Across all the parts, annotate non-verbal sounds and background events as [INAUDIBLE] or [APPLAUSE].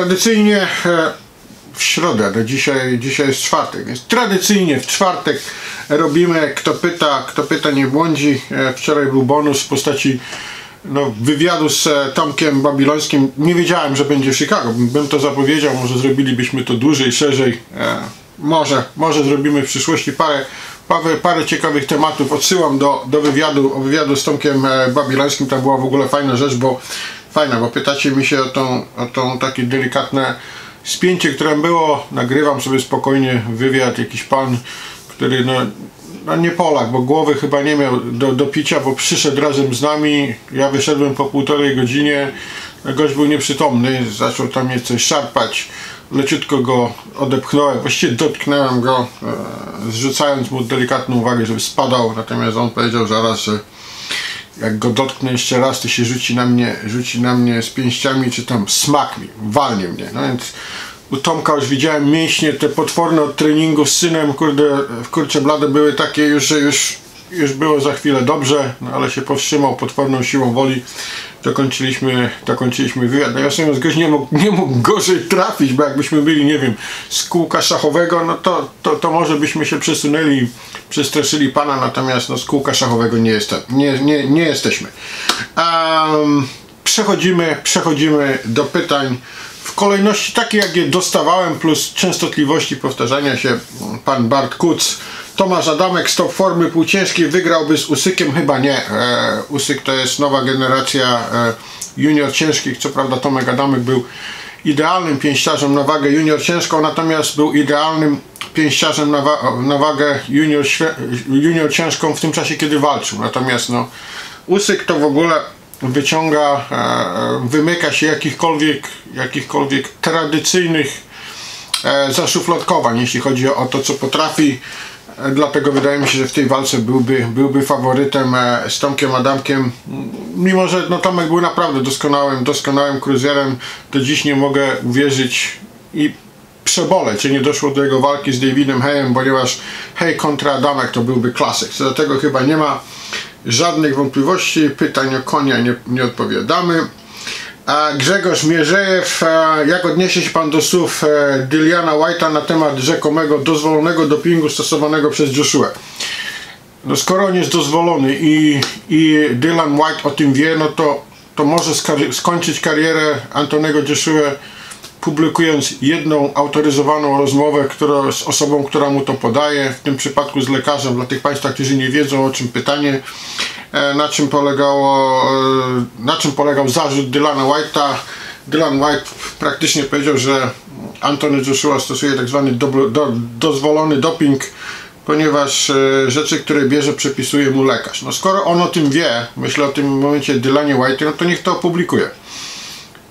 tradycyjnie e, w środę, no dzisiaj, dzisiaj jest czwartek, więc tradycyjnie w czwartek robimy Kto pyta, kto pyta nie błądzi. E, wczoraj był bonus w postaci no, wywiadu z e, Tomkiem Babilońskim. Nie wiedziałem, że będzie w Chicago. Bym to zapowiedział, może zrobilibyśmy to dłużej, szerzej. Może, może zrobimy w przyszłości parę, parę, parę ciekawych tematów. Odsyłam do, do wywiadu, wywiadu z Tomkiem Babilońskim. To była w ogóle fajna rzecz, bo fajna, bo pytacie mi się o tą, o tą takie delikatne spięcie, które było. Nagrywam sobie spokojnie wywiad, jakiś pan, który no, no nie Polak, bo głowy chyba nie miał do, do picia, bo przyszedł razem z nami. Ja wyszedłem po półtorej godzinie. Gość był nieprzytomny, zaczął tam mnie coś szarpać. Leciutko go odepchnąłem, właściwie dotknąłem go, e, zrzucając mu delikatną uwagę, żeby spadał. Natomiast on powiedział zaraz, że jak go dotknę jeszcze raz, to się rzuci na mnie, rzuci na mnie z pięściami, czy tam smak mi, walnie mnie. No więc u Tomka już widziałem mięśnie, te potworne od treningu z synem, kurde, w kurcze blade były takie już, że już, już było za chwilę dobrze, no ale się powstrzymał potworną siłą woli. Dokończyliśmy, dokończyliśmy wywiad. No ja sobie gość nie mógł, nie mógł gorzej trafić, bo jakbyśmy byli, nie wiem, z kółka szachowego, no to, to, to może byśmy się przesunęli, przestraszyli pana, natomiast no, z kółka szachowego nie, jestem, nie, nie, nie jesteśmy. Um, przechodzimy, przechodzimy do pytań w kolejności takiej, jak je dostawałem, plus częstotliwości powtarzania się pan Bart Kuc. Tomasz Adamek, stop formy półciężkiej, wygrałby z Usykiem? Chyba nie. E, Usyk to jest nowa generacja e, junior ciężkich. Co prawda Tomek Adamek był idealnym pięściarzem na wagę junior ciężką, natomiast był idealnym pięściarzem na, wa na wagę junior, junior ciężką w tym czasie, kiedy walczył. Natomiast no, Usyk to w ogóle wyciąga, e, wymyka się jakichkolwiek, jakichkolwiek tradycyjnych zaszufladkowań, jeśli chodzi o to, co potrafi. E, dlatego wydaje mi się, że w tej walce byłby, byłby faworytem z Tomkiem Adamkiem. Mimo, że no, Tomek był naprawdę doskonałym, doskonałym cruzerem, do dziś nie mogę uwierzyć i przeboleć, nie doszło do jego walki z Davidem Heyem, ponieważ Hey kontra Adamek to byłby klasyk. Co do tego chyba nie ma żadnych wątpliwości, pytań o konia nie, nie odpowiadamy. A Grzegorz Mierzejew, jak odniesie się Pan do słów e, Dyliana White'a na temat rzekomego dozwolonego dopingu stosowanego przez Joshua? No skoro on jest dozwolony i, i Dylan White o tym wie, no to, to może skończyć karierę Antonego Joshua publikując jedną autoryzowaną rozmowę która, z osobą, która mu to podaje, w tym przypadku z lekarzem, dla tych Państwa, którzy nie wiedzą o czym pytanie, e, na czym polegało, e, na czym polegał zarzut Dylana White'a. Dylan White praktycznie powiedział, że Antony Joshua stosuje tak zwany do, do, dozwolony doping, ponieważ e, rzeczy, które bierze, przepisuje mu lekarz. No skoro on o tym wie, myślę o tym momencie Dylanie White, no to niech to opublikuje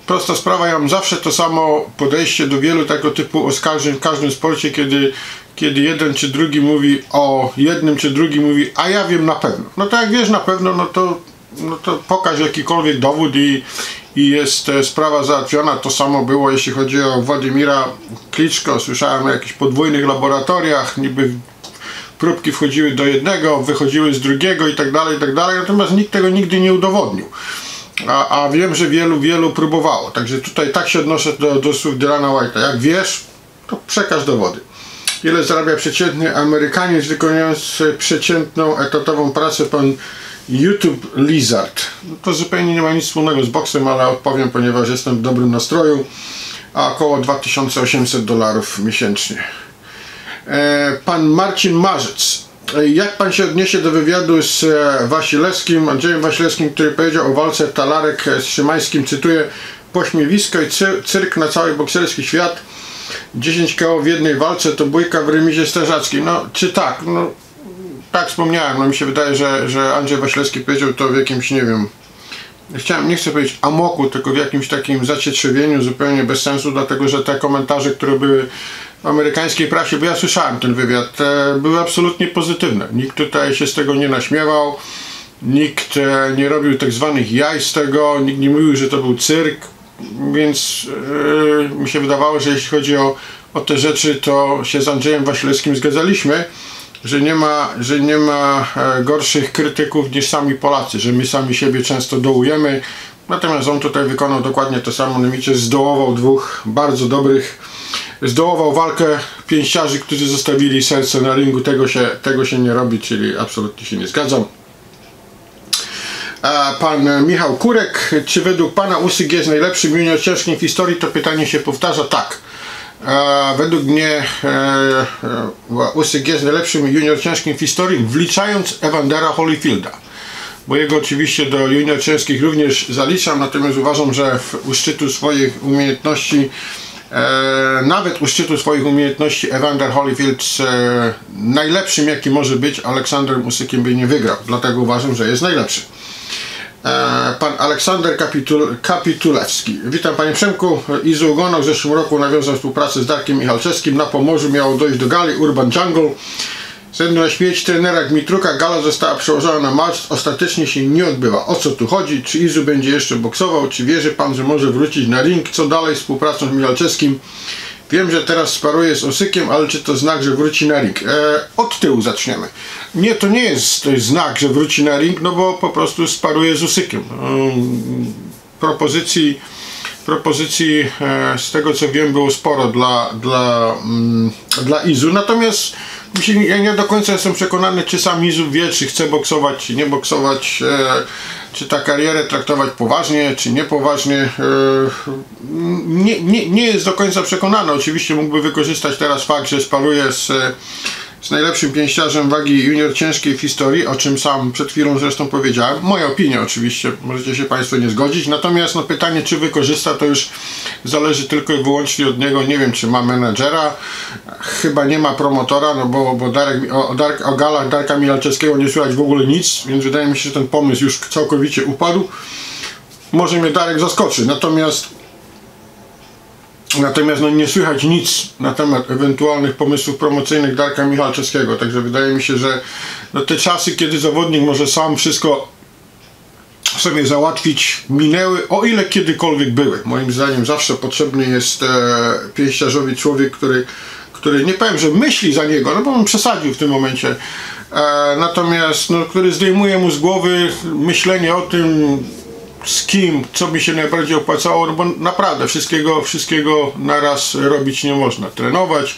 prosta sprawa, ja mam zawsze to samo podejście do wielu tego typu oskarżeń w każdym sporcie, kiedy, kiedy jeden czy drugi mówi o jednym czy drugi mówi, a ja wiem na pewno. No to jak wiesz na pewno, no to, no to pokaż jakikolwiek dowód i, i jest e, sprawa załatwiona. To samo było jeśli chodzi o Władimira Kliczko. Słyszałem o jakichś podwójnych laboratoriach, niby próbki wchodziły do jednego, wychodziły z drugiego i tak dalej, i tak dalej. Natomiast nikt tego nigdy nie udowodnił a, a wiem, że wielu, wielu próbowało. Także tutaj tak się odnoszę do, do słów Dylana White'a. Jak wiesz, to przekaż dowody. Ile zarabia przeciętny Amerykaniec wykonując przeciętną etatową pracę pan YouTube Lizard. No to zupełnie nie ma nic wspólnego z boksem, ale odpowiem, ponieważ jestem w dobrym nastroju. A około 2800 dolarów miesięcznie. E, pan Marcin Marzec jak pan się odniesie do wywiadu z e, Wasilewskim, Andrzejem Wasilewskim, który powiedział o walce Talarek z Szymańskim, cytuję, pośmiewisko i cyrk na cały bokserski świat, 10 koło w jednej walce to bójka w remizie strażackim. No, czy tak? No, tak wspomniałem, no mi się wydaje, że, że Andrzej Wasilewski powiedział to w jakimś, nie wiem, chciałem, nie chcę powiedzieć amoku, tylko w jakimś takim zacietrzewieniu zupełnie bez sensu, dlatego że te komentarze, które były w amerykańskiej prasie, bo ja słyszałem ten wywiad, były absolutnie pozytywne. Nikt tutaj się z tego nie naśmiewał, nikt e, nie robił tak zwanych jaj z tego, nikt nie mówił, że to był cyrk, więc yy, mi się wydawało, że jeśli chodzi o, o te rzeczy, to się z Andrzejem Wasilewskim zgadzaliśmy, że nie ma, że nie ma e, gorszych krytyków niż sami Polacy, że my sami siebie często dołujemy, Natomiast on tutaj wykonał dokładnie to samo, mianowicie zdołował dwóch bardzo dobrych, zdołował walkę pięściarzy, którzy zostawili serce na ringu, tego się, tego się nie robi, czyli absolutnie się nie zgadzam. Pan Michał Kurek, czy według pana Usyk jest najlepszym junior ciężkim w historii? To pytanie się powtarza. Tak. E, według mnie e, e, Usyk jest najlepszym junior ciężkim w historii, wliczając Evandera Holyfielda. Bo jego oczywiście do junior ciężkich również zaliczam, natomiast uważam, że w, szczytu swoich umiejętności E, nawet u szczytu swoich umiejętności Evander Holyfield e, najlepszym jaki może być Aleksanderem Usykiem by nie wygrał, dlatego uważam, że jest najlepszy. E, pan Aleksander Kapitul Kapitulewski. Witam Panie Przemku. Izu Ugono w zeszłym roku nawiązał współpracę z Darkiem Michalczewskim. Na Pomorzu miało dojść do gali Urban Jungle. Ze na śmierć trenera Gmitruka gala została przełożona na marsz. Ostatecznie się nie odbywa. O co tu chodzi? Czy Izu będzie jeszcze boksował? Czy wierzy Pan, że może wrócić na ring? Co dalej z współpracą z Michalczewskim? Wiem, że teraz sparuje z Osykiem, ale czy to znak, że wróci na ring? E, od tyłu zaczniemy. Nie, to nie jest, to jest znak, że wróci na ring, no bo po prostu sparuje z Osykiem. Um, propozycji, propozycji e, z tego co wiem było sporo dla, dla, mm, dla Izu, natomiast ja nie do końca jestem przekonany, czy sam Izu wie, czy chce boksować, czy nie boksować. E, czy ta karierę traktować poważnie, czy niepoważnie. E, nie, nie, nie jest do końca przekonany. Oczywiście mógłby wykorzystać teraz fakt, że spaluje z z najlepszym pięściarzem wagi junior ciężkiej w historii, o czym sam przed chwilą zresztą powiedziałem. Moja opinia oczywiście, możecie się Państwo nie zgodzić, natomiast no, pytanie czy wykorzysta to już zależy tylko i wyłącznie od niego. Nie wiem czy ma menedżera, chyba nie ma promotora, no bo, bo Darek, o, Dark, o galach Darka Milalczewskiego nie słychać w ogóle nic, więc wydaje mi się, że ten pomysł już całkowicie upadł. Może mnie Darek zaskoczy, natomiast Natomiast no, nie słychać nic na temat ewentualnych pomysłów promocyjnych Darka Michalczewskiego, także wydaje mi się, że no, te czasy, kiedy zawodnik może sam wszystko sobie załatwić, minęły, o ile kiedykolwiek były. Moim zdaniem zawsze potrzebny jest e, pięściarzowi człowiek, który, który nie powiem, że myśli za niego, no bo on przesadził w tym momencie, e, natomiast no, który zdejmuje mu z głowy myślenie o tym, z kim, co mi się najbardziej opłacało, no bo naprawdę wszystkiego, wszystkiego naraz robić nie można. Trenować,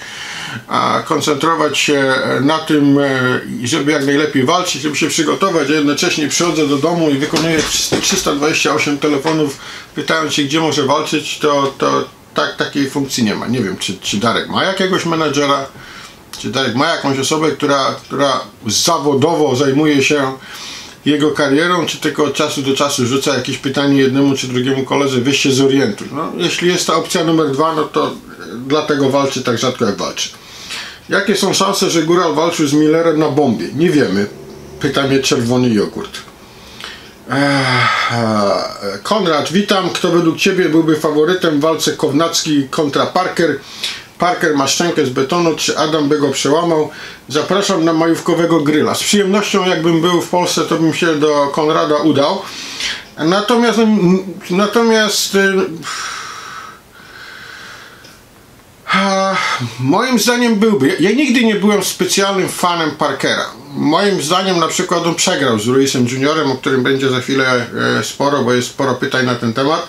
a koncentrować się na tym, e, żeby jak najlepiej walczyć, żeby się przygotować, a jednocześnie przychodzę do domu i wykonuję 328 telefonów, pytając się, gdzie może walczyć, to, to tak, takiej funkcji nie ma. Nie wiem, czy, czy Darek ma jakiegoś menadżera, czy Darek ma jakąś osobę, która, która zawodowo zajmuje się jego karierą, czy tylko od czasu do czasu rzuca jakieś pytanie jednemu czy drugiemu koledze, weź się zorientuj. No, jeśli jest ta opcja numer dwa, no to dlatego walczy tak rzadko jak walczy. Jakie są szanse, że Góral walczył z Millerem na bombie? Nie wiemy. Pytanie czerwony jogurt. Konrad, witam. Kto według Ciebie byłby faworytem w walce Kownacki kontra Parker? Parker ma szczękę z betonu, czy Adam by go przełamał. Zapraszam na majówkowego gryla. Z przyjemnością, jakbym był w Polsce, to bym się do Konrada udał. Natomiast, natomiast y, moim zdaniem byłby. Ja nigdy nie byłem specjalnym fanem Parkera. Moim zdaniem na przykład on przegrał z Luisem Juniorem, o którym będzie za chwilę e, sporo, bo jest sporo pytań na ten temat.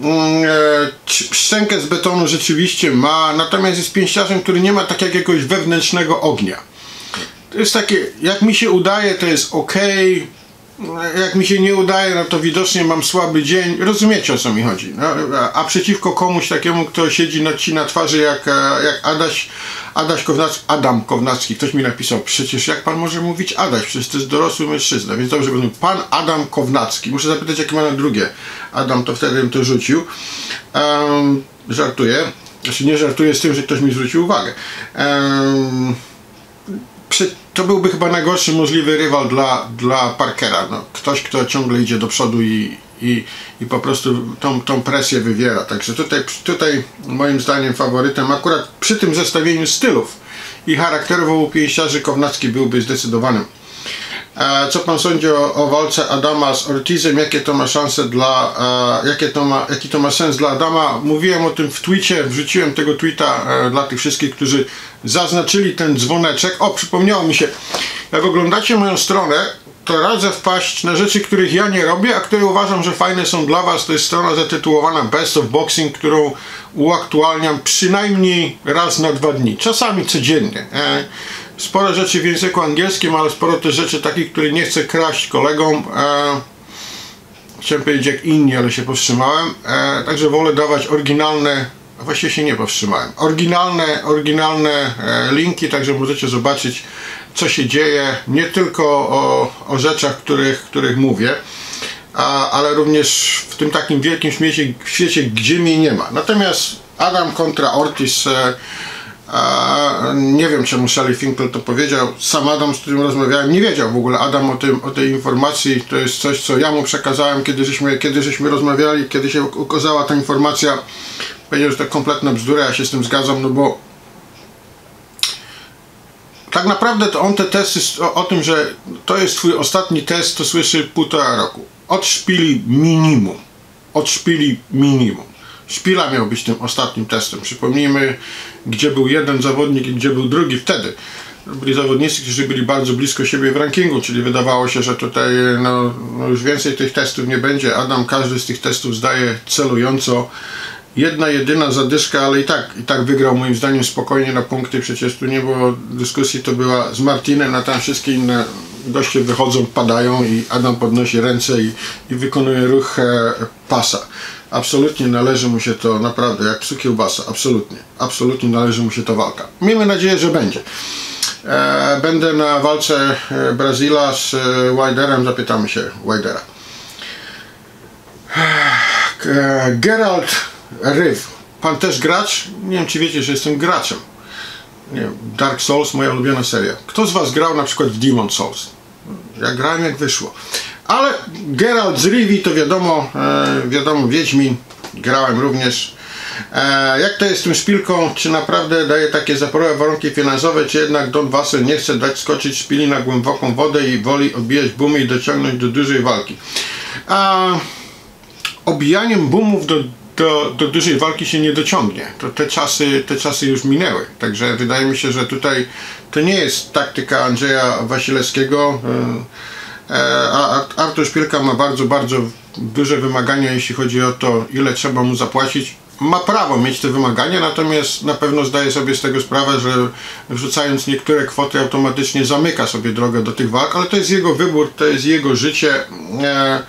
Mm, e, szczękę z betonu rzeczywiście ma, natomiast jest pięściarzem, który nie ma tak jakiegoś wewnętrznego ognia. To jest takie, jak mi się udaje, to jest ok, jak mi się nie udaje, no to widocznie mam słaby dzień. Rozumiecie o co mi chodzi. No, a przeciwko komuś takiemu, kto siedzi na ci na twarzy jak, e, jak Adaś, Adaś Kownacki, Adam Kownacki, ktoś mi napisał, przecież jak pan może mówić Adaś, przecież to jest dorosły mężczyzna, więc dobrze będę pan Adam Kownacki. Muszę zapytać, jakie ma na drugie. Adam to wtedy bym to rzucił. Um, żartuję. Znaczy nie żartuję z tym, że ktoś mi zwrócił uwagę. Um, to byłby chyba najgorszy możliwy rywal dla, dla Parkera. No, ktoś, kto ciągle idzie do przodu i, i, i po prostu tą, tą presję wywiera. Także tutaj, tutaj moim zdaniem faworytem akurat przy tym zestawieniu stylów i charakterów obu pięściarzy Kownacki byłby zdecydowanym co pan sądzi o, o, walce Adama z Ortizem? Jakie to ma szanse dla, jakie to ma, jaki to ma sens dla Adama? Mówiłem o tym w tweetie, wrzuciłem tego tweeta e, dla tych wszystkich, którzy zaznaczyli ten dzwoneczek. O, przypomniało mi się, jak oglądacie moją stronę, to radzę wpaść na rzeczy, których ja nie robię, a które uważam, że fajne są dla Was. To jest strona zatytułowana Best of Boxing, którą uaktualniam przynajmniej raz na dwa dni, czasami codziennie. E, sporo rzeczy w języku angielskim, ale sporo też rzeczy takich, które nie chcę kraść kolegom. E, chciałem powiedzieć jak inni, ale się powstrzymałem. E, także wolę dawać oryginalne, właściwie się nie powstrzymałem. Oryginalne, oryginalne linki, także możecie zobaczyć co się dzieje, nie tylko o, o rzeczach, których, których mówię, a, ale również w tym takim wielkim świecie, świecie, gdzie mnie nie ma. Natomiast Adam kontra Ortiz, e, e, nie wiem czemu Sally Finkel to powiedział, sam Adam, z którym rozmawiałem, nie wiedział w ogóle Adam o, tym, o tej informacji, to jest coś, co ja mu przekazałem, kiedy żeśmy, kiedy żeśmy rozmawiali, kiedy się ukazała ta informacja, powiedział, że to kompletna bzdura, ja się z tym zgadzam, no bo tak naprawdę to on te testy o, o, tym, że to jest twój ostatni test, to słyszy półtora roku. Od szpili minimum. Od szpili minimum. Szpila miał być tym ostatnim testem. Przypomnijmy, gdzie był jeden zawodnik i gdzie był drugi wtedy. Byli zawodnicy, którzy byli bardzo blisko siebie w rankingu, czyli wydawało się, że tutaj no, no już więcej tych testów nie będzie. Adam każdy z tych testów zdaje celująco jedna jedyna zadyszka, ale i tak, i tak wygrał moim zdaniem spokojnie na punkty, przecież tu nie było dyskusji, to była z Martinem, a tam wszystkie inne goście wychodzą, padają i Adam podnosi ręce i, i wykonuje ruch e, pasa. Absolutnie należy mu się to, naprawdę, jak psu kiełbasa, absolutnie, absolutnie należy mu się to walka. Miejmy nadzieję, że będzie. E, będę na walce e, Brazila z e, Widerem, zapytamy się Widera. E, Gerald Ryw. Pan też gracz? Nie wiem, czy wiecie, że jestem graczem. Nie wiem, Dark Souls, moja ulubiona seria. Kto z Was grał na przykład w Demon Souls? Ja grałem jak wyszło. Ale Geralt z Rivi to wiadomo, e, wiadomo, Wiedźmin. Grałem również. E, jak to jest z tym szpilką? Czy naprawdę daje takie zaporowe warunki finansowe, czy jednak Don Wassel nie chce dać skoczyć szpili na głęboką wodę i woli obijać bumy i dociągnąć do dużej walki? A obijaniem bumów do do, do dużej walki się nie dociągnie. To te czasy, te czasy już minęły. Także wydaje mi się, że tutaj to nie jest taktyka Andrzeja Wasilewskiego. E, a Artur Szpilka ma bardzo, bardzo duże wymagania, jeśli chodzi o to, ile trzeba mu zapłacić. Ma prawo mieć te wymagania, natomiast na pewno zdaje sobie z tego sprawę, że wrzucając niektóre kwoty automatycznie zamyka sobie drogę do tych walk, ale to jest jego wybór, to jest jego życie. E,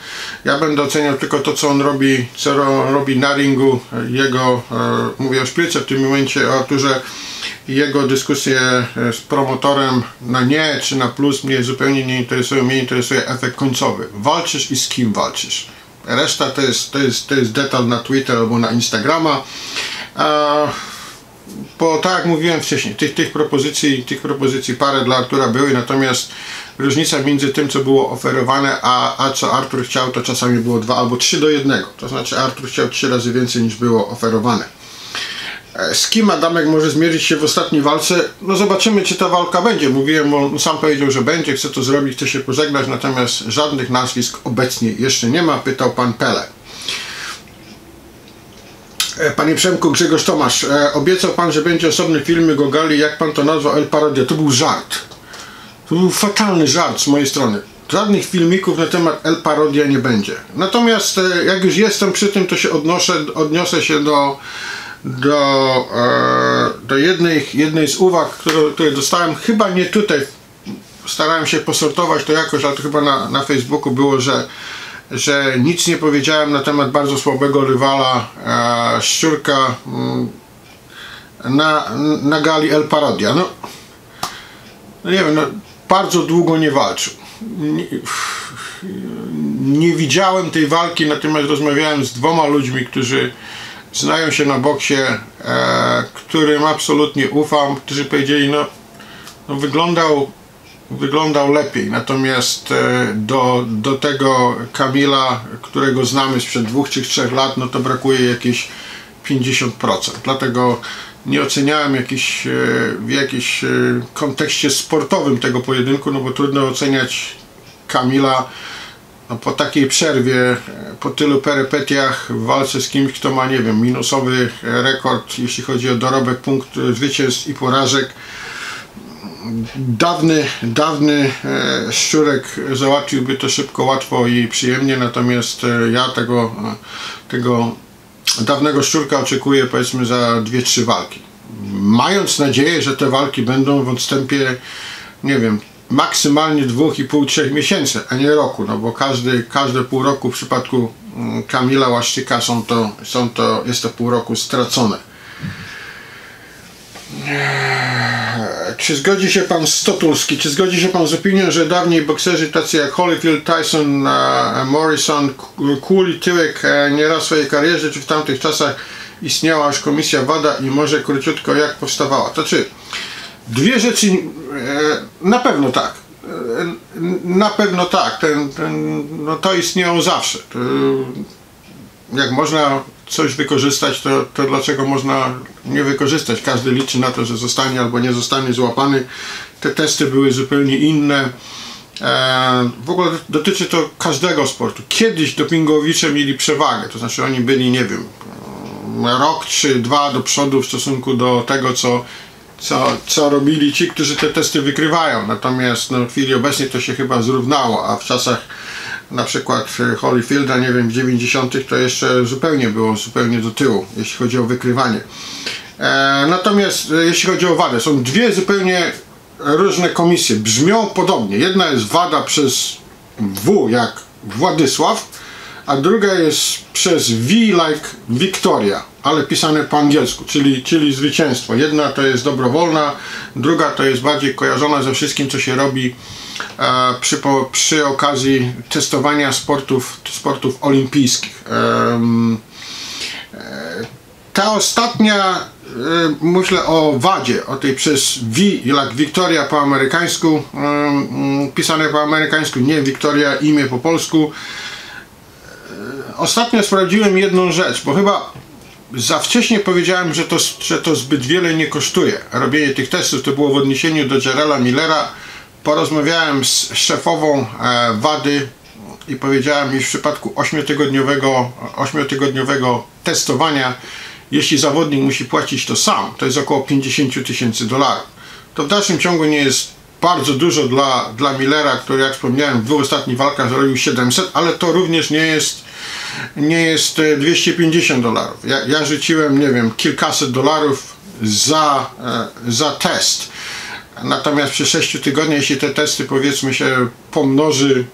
ja będę oceniał tylko to, co on robi, co robi na ringu, jego, e, mówię o szpilce w tym momencie, o Arturze, jego dyskusje e, z promotorem na nie czy na plus mnie zupełnie nie interesują, mnie interesuje efekt końcowy. Walczysz i z kim walczysz. Reszta to jest, to jest, to jest detal na Twitter albo na Instagrama. A, bo tak jak mówiłem wcześniej, tych, tych, propozycji, tych propozycji parę dla Artura były, natomiast różnica między tym, co było oferowane, a, a co Artur chciał, to czasami było dwa albo trzy do jednego. To znaczy Artur chciał trzy razy więcej niż było oferowane. E, z kim Adamek może zmierzyć się w ostatniej walce? No zobaczymy, czy ta walka będzie. Mówiłem, on sam powiedział, że będzie, chce to zrobić, chce się pożegnać, natomiast żadnych nazwisk obecnie jeszcze nie ma, pytał pan Pele. E, panie Przemku, Grzegorz Tomasz, e, obiecał pan, że będzie osobny film Gogali, jak pan to nazwał, El Parodia. To był żart. To był fatalny żart z mojej strony. Żadnych filmików na temat El Parodia nie będzie. Natomiast jak już jestem przy tym, to się odnoszę, odniosę się do do, e, do jednej, jednej z uwag, które, które dostałem, chyba nie tutaj, starałem się posortować to jakoś, ale to chyba na, na Facebooku było, że, że nic nie powiedziałem na temat bardzo słabego rywala e, Szczurka mm, na, na gali El Parodia. No, no nie wiem, no, bardzo długo nie walczył. Nie, nie widziałem tej walki, natomiast rozmawiałem z dwoma ludźmi, którzy znają się na boksie, e, którym absolutnie ufam, którzy powiedzieli, no, no wyglądał, wyglądał lepiej, natomiast e, do, do tego Kamila, którego znamy sprzed dwóch czy trzech lat, no to brakuje jakieś 50%, dlatego nie oceniałem jakiś, e, w jakimś e, kontekście sportowym tego pojedynku, no bo trudno oceniać Kamila no, po takiej przerwie, e, po tylu perypetiach w walce z kimś, kto ma, nie wiem, minusowy rekord, jeśli chodzi o dorobek punkt zwycięstw i porażek, dawny, dawny e, szczurek załatwiłby to szybko, łatwo i przyjemnie, natomiast e, ja tego, tego dawnego szczurka oczekuję powiedzmy za dwie, trzy walki. Mając nadzieję, że te walki będą w odstępie, nie wiem, maksymalnie dwóch i pół, trzech miesięcy, a nie roku, no bo każdy, każde pół roku w przypadku mm, Kamila Łaszczyka są to, są to, jest to pół roku stracone. Czy zgodzi się pan Stotulski, czy zgodzi się pan z opinią, że dawniej bokserzy tacy jak Holyfield, Tyson, uh, Morrison, kuli tyłek uh, nieraz w swojej karierze, czy w tamtych czasach istniała aż komisja WADA i może króciutko jak powstawała? To czy dwie rzeczy, uh, na pewno tak. Na pewno tak, ten, ten, no to istniało zawsze. To, jak można coś wykorzystać, to, to dlaczego można nie wykorzystać? Każdy liczy na to, że zostanie albo nie zostanie złapany. Te testy były zupełnie inne. E, w ogóle dotyczy to każdego sportu. Kiedyś dopingowicze mieli przewagę, to znaczy oni byli, nie wiem, rok czy dwa do przodu w stosunku do tego, co, co, co robili ci, którzy te testy wykrywają. Natomiast no, w chwili obecnej to się chyba zrównało, a w czasach na przykład Holyfielda, nie wiem, w 90. to jeszcze zupełnie było zupełnie do tyłu, jeśli chodzi o wykrywanie. E, natomiast e, jeśli chodzi o wadę, są dwie zupełnie różne komisje, brzmią podobnie. Jedna jest wada przez W jak Władysław, a druga jest przez V like Victoria, ale pisane po angielsku, czyli, czyli zwycięstwo. Jedna to jest dobrowolna, druga to jest bardziej kojarzona ze wszystkim, co się robi e, przy, po, przy okazji testowania sportów, sportów olimpijskich. E, e, ta ostatnia, e, myślę o wadzie, o tej przez V, jak Victoria po amerykańsku, e, pisane po amerykańsku, nie Victoria, imię po polsku, ostatnio sprawdziłem jedną rzecz, bo chyba za wcześnie powiedziałem, że to, że to zbyt wiele nie kosztuje. Robienie tych testów to było w odniesieniu do Jarela Millera. Porozmawiałem z szefową e, WADY i powiedziałem, iż w przypadku 8-tygodniowego 8 testowania, jeśli zawodnik musi płacić to sam, to jest około 50 tysięcy dolarów. To w dalszym ciągu nie jest bardzo dużo dla, dla Millera, który jak wspomniałem w dwóch ostatnich walkach zarobił 700, ale to również nie jest nie jest 250 e, dolarów. Ja, ja rzuciłem, nie wiem, kilkaset dolarów za, e, za test. Natomiast przy 6 tygodniach, jeśli te testy powiedzmy się pomnoży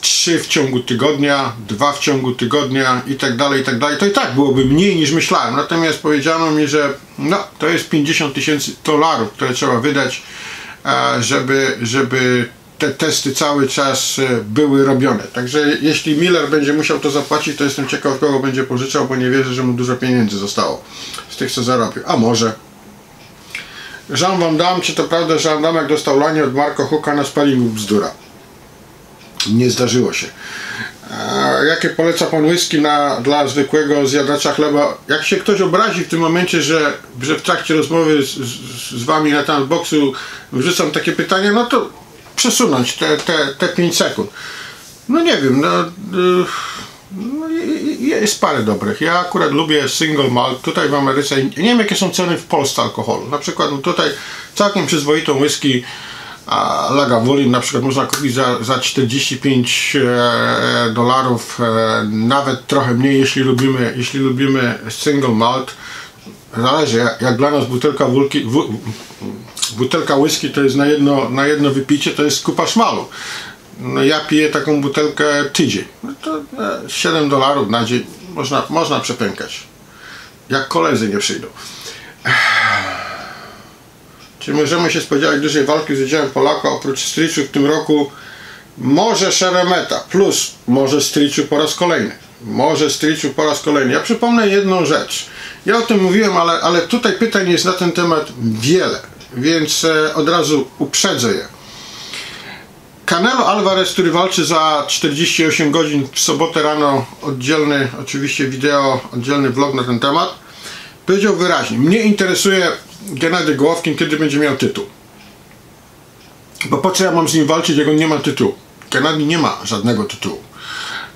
3 w ciągu tygodnia, 2 w ciągu tygodnia i tak dalej, i tak dalej, to i tak byłoby mniej niż myślałem. Natomiast powiedziano mi, że no, to jest 50 tysięcy dolarów, które trzeba wydać, e, żeby, żeby te testy cały czas e, były robione. Także jeśli Miller będzie musiał to zapłacić, to jestem ciekaw, kogo będzie pożyczał, bo nie wierzę, że mu dużo pieniędzy zostało z tych, co zarobił. A może. Jean Van Damme, czy to prawda, że Van Damme jak dostał lanie od Marco Huka na spalingu bzdura? Nie zdarzyło się. A jakie poleca pan whisky na, dla zwykłego zjadacza chleba? Jak się ktoś obrazi w tym momencie, że, że w trakcie rozmowy z, z, z wami na temat boksu wrzucam takie pytania, no to przesunąć te, te, te 5 sekund. No nie wiem, no, no, jest parę dobrych. Ja akurat lubię single malt. Tutaj w Ameryce, nie wiem jakie są ceny w Polsce alkoholu. Na przykład tutaj całkiem przyzwoitą whisky Lagavulin na przykład można kupić za, za 45 e, dolarów, e, nawet trochę mniej, jeśli lubimy, jeśli lubimy single malt. Zależy, jak, jak dla nas butelka wulki, w, butelka whisky to jest na jedno, na jedno wypicie, to jest kupa szmalu. No ja piję taką butelkę tydzień. No to 7 e, dolarów na dzień można, można przepękać. Jak koledzy nie przyjdą. Czy możemy się spodziewać dużej walki z udziałem Polaka oprócz Striczu w tym roku? Może Szeremeta plus może Striczu po raz kolejny. Może Striczu po raz kolejny. Ja przypomnę jedną rzecz. Ja o tym mówiłem, ale, ale tutaj pytań jest na ten temat wiele więc e, od razu uprzedzę je. Canelo Alvarez, który walczy za 48 godzin w sobotę rano, oddzielny oczywiście wideo, oddzielny vlog na ten temat, powiedział wyraźnie, mnie interesuje Gennady Gołowkin, kiedy będzie miał tytuł. Bo po co ja mam z nim walczyć, jak on nie ma tytułu? Gennady nie ma żadnego tytułu.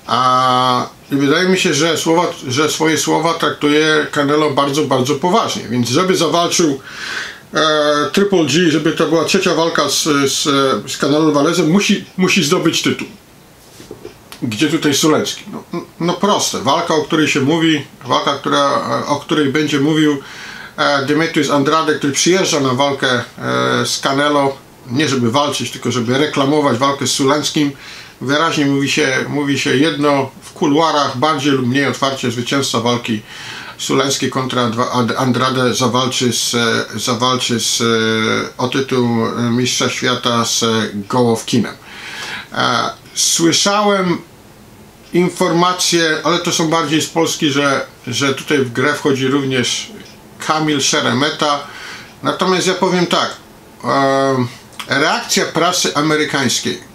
A wydaje mi się, że, słowa, że swoje słowa traktuje Canelo bardzo, bardzo poważnie. Więc żeby zawalczył Triple G, żeby to była trzecia walka z, z, z Canelo Valezem, musi, musi zdobyć tytuł. Gdzie tutaj Sulecki? No, no proste. Walka, o której się mówi, walka, która, o której będzie mówił e, Demetrius Andrade, który przyjeżdża na walkę e, z Canelo, nie żeby walczyć, tylko żeby reklamować walkę z Suleckim. Wyraźnie mówi się, mówi się jedno w kuluarach, bardziej lub mniej otwarcie zwycięzca walki Suleński kontra Andrade zawalczy, z, zawalczy z, o tytuł mistrza świata z Gołowkinem. E, słyszałem informacje, ale to są bardziej z Polski, że, że tutaj w grę wchodzi również Kamil Szeremeta. Natomiast ja powiem tak, e, reakcja prasy amerykańskiej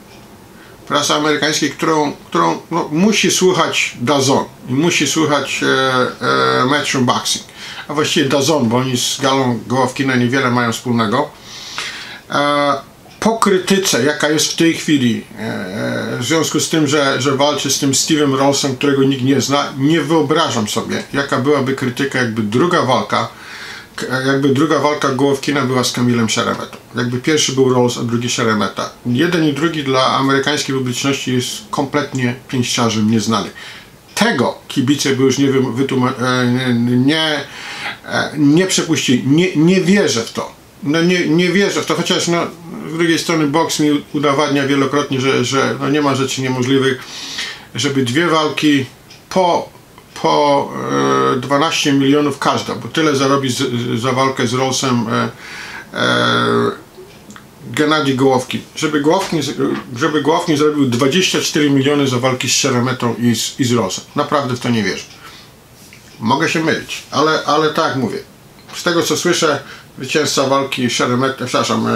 prasa amerykańskiej, którą, którą no, musi słuchać Dazon i musi słuchać e, e, Boxing, a właściwie Dazon, bo oni z Galą Gołowkina niewiele mają wspólnego. E, po krytyce, jaka jest w tej chwili, e, e w związku z tym, że, że walczy z tym Steve'em Rollsem, którego nikt nie zna, nie wyobrażam sobie, jaka byłaby krytyka, jakby druga walka jakby druga walka Gołowkina była z Kamilem Szeremetą. Jakby pierwszy był Rolls, a drugi Szeremeta. Jeden i drugi dla amerykańskiej publiczności jest kompletnie pięściarzem nieznany. Tego kibice by już nie, e, nie, e, nie przepuścili. Nie, nie wierzę w to. No nie, nie wierzę w to, chociaż no, z drugiej strony boks mi udowadnia wielokrotnie, że, że no nie ma rzeczy niemożliwych, żeby dwie walki po po 12 e, milionów każda, bo tyle zarobi z, za walkę z Rollsem e, e, Gennady Gołowki. Żeby Gołowkin, żeby Gołowkin zrobił 24 miliony za walki z Szeremetą i z, i z Rollsem. Naprawdę w to nie wierzę. Mogę się mylić, ale, ale tak mówię. Z tego co słyszę, zwycięzca walki Szeremeta, przepraszam,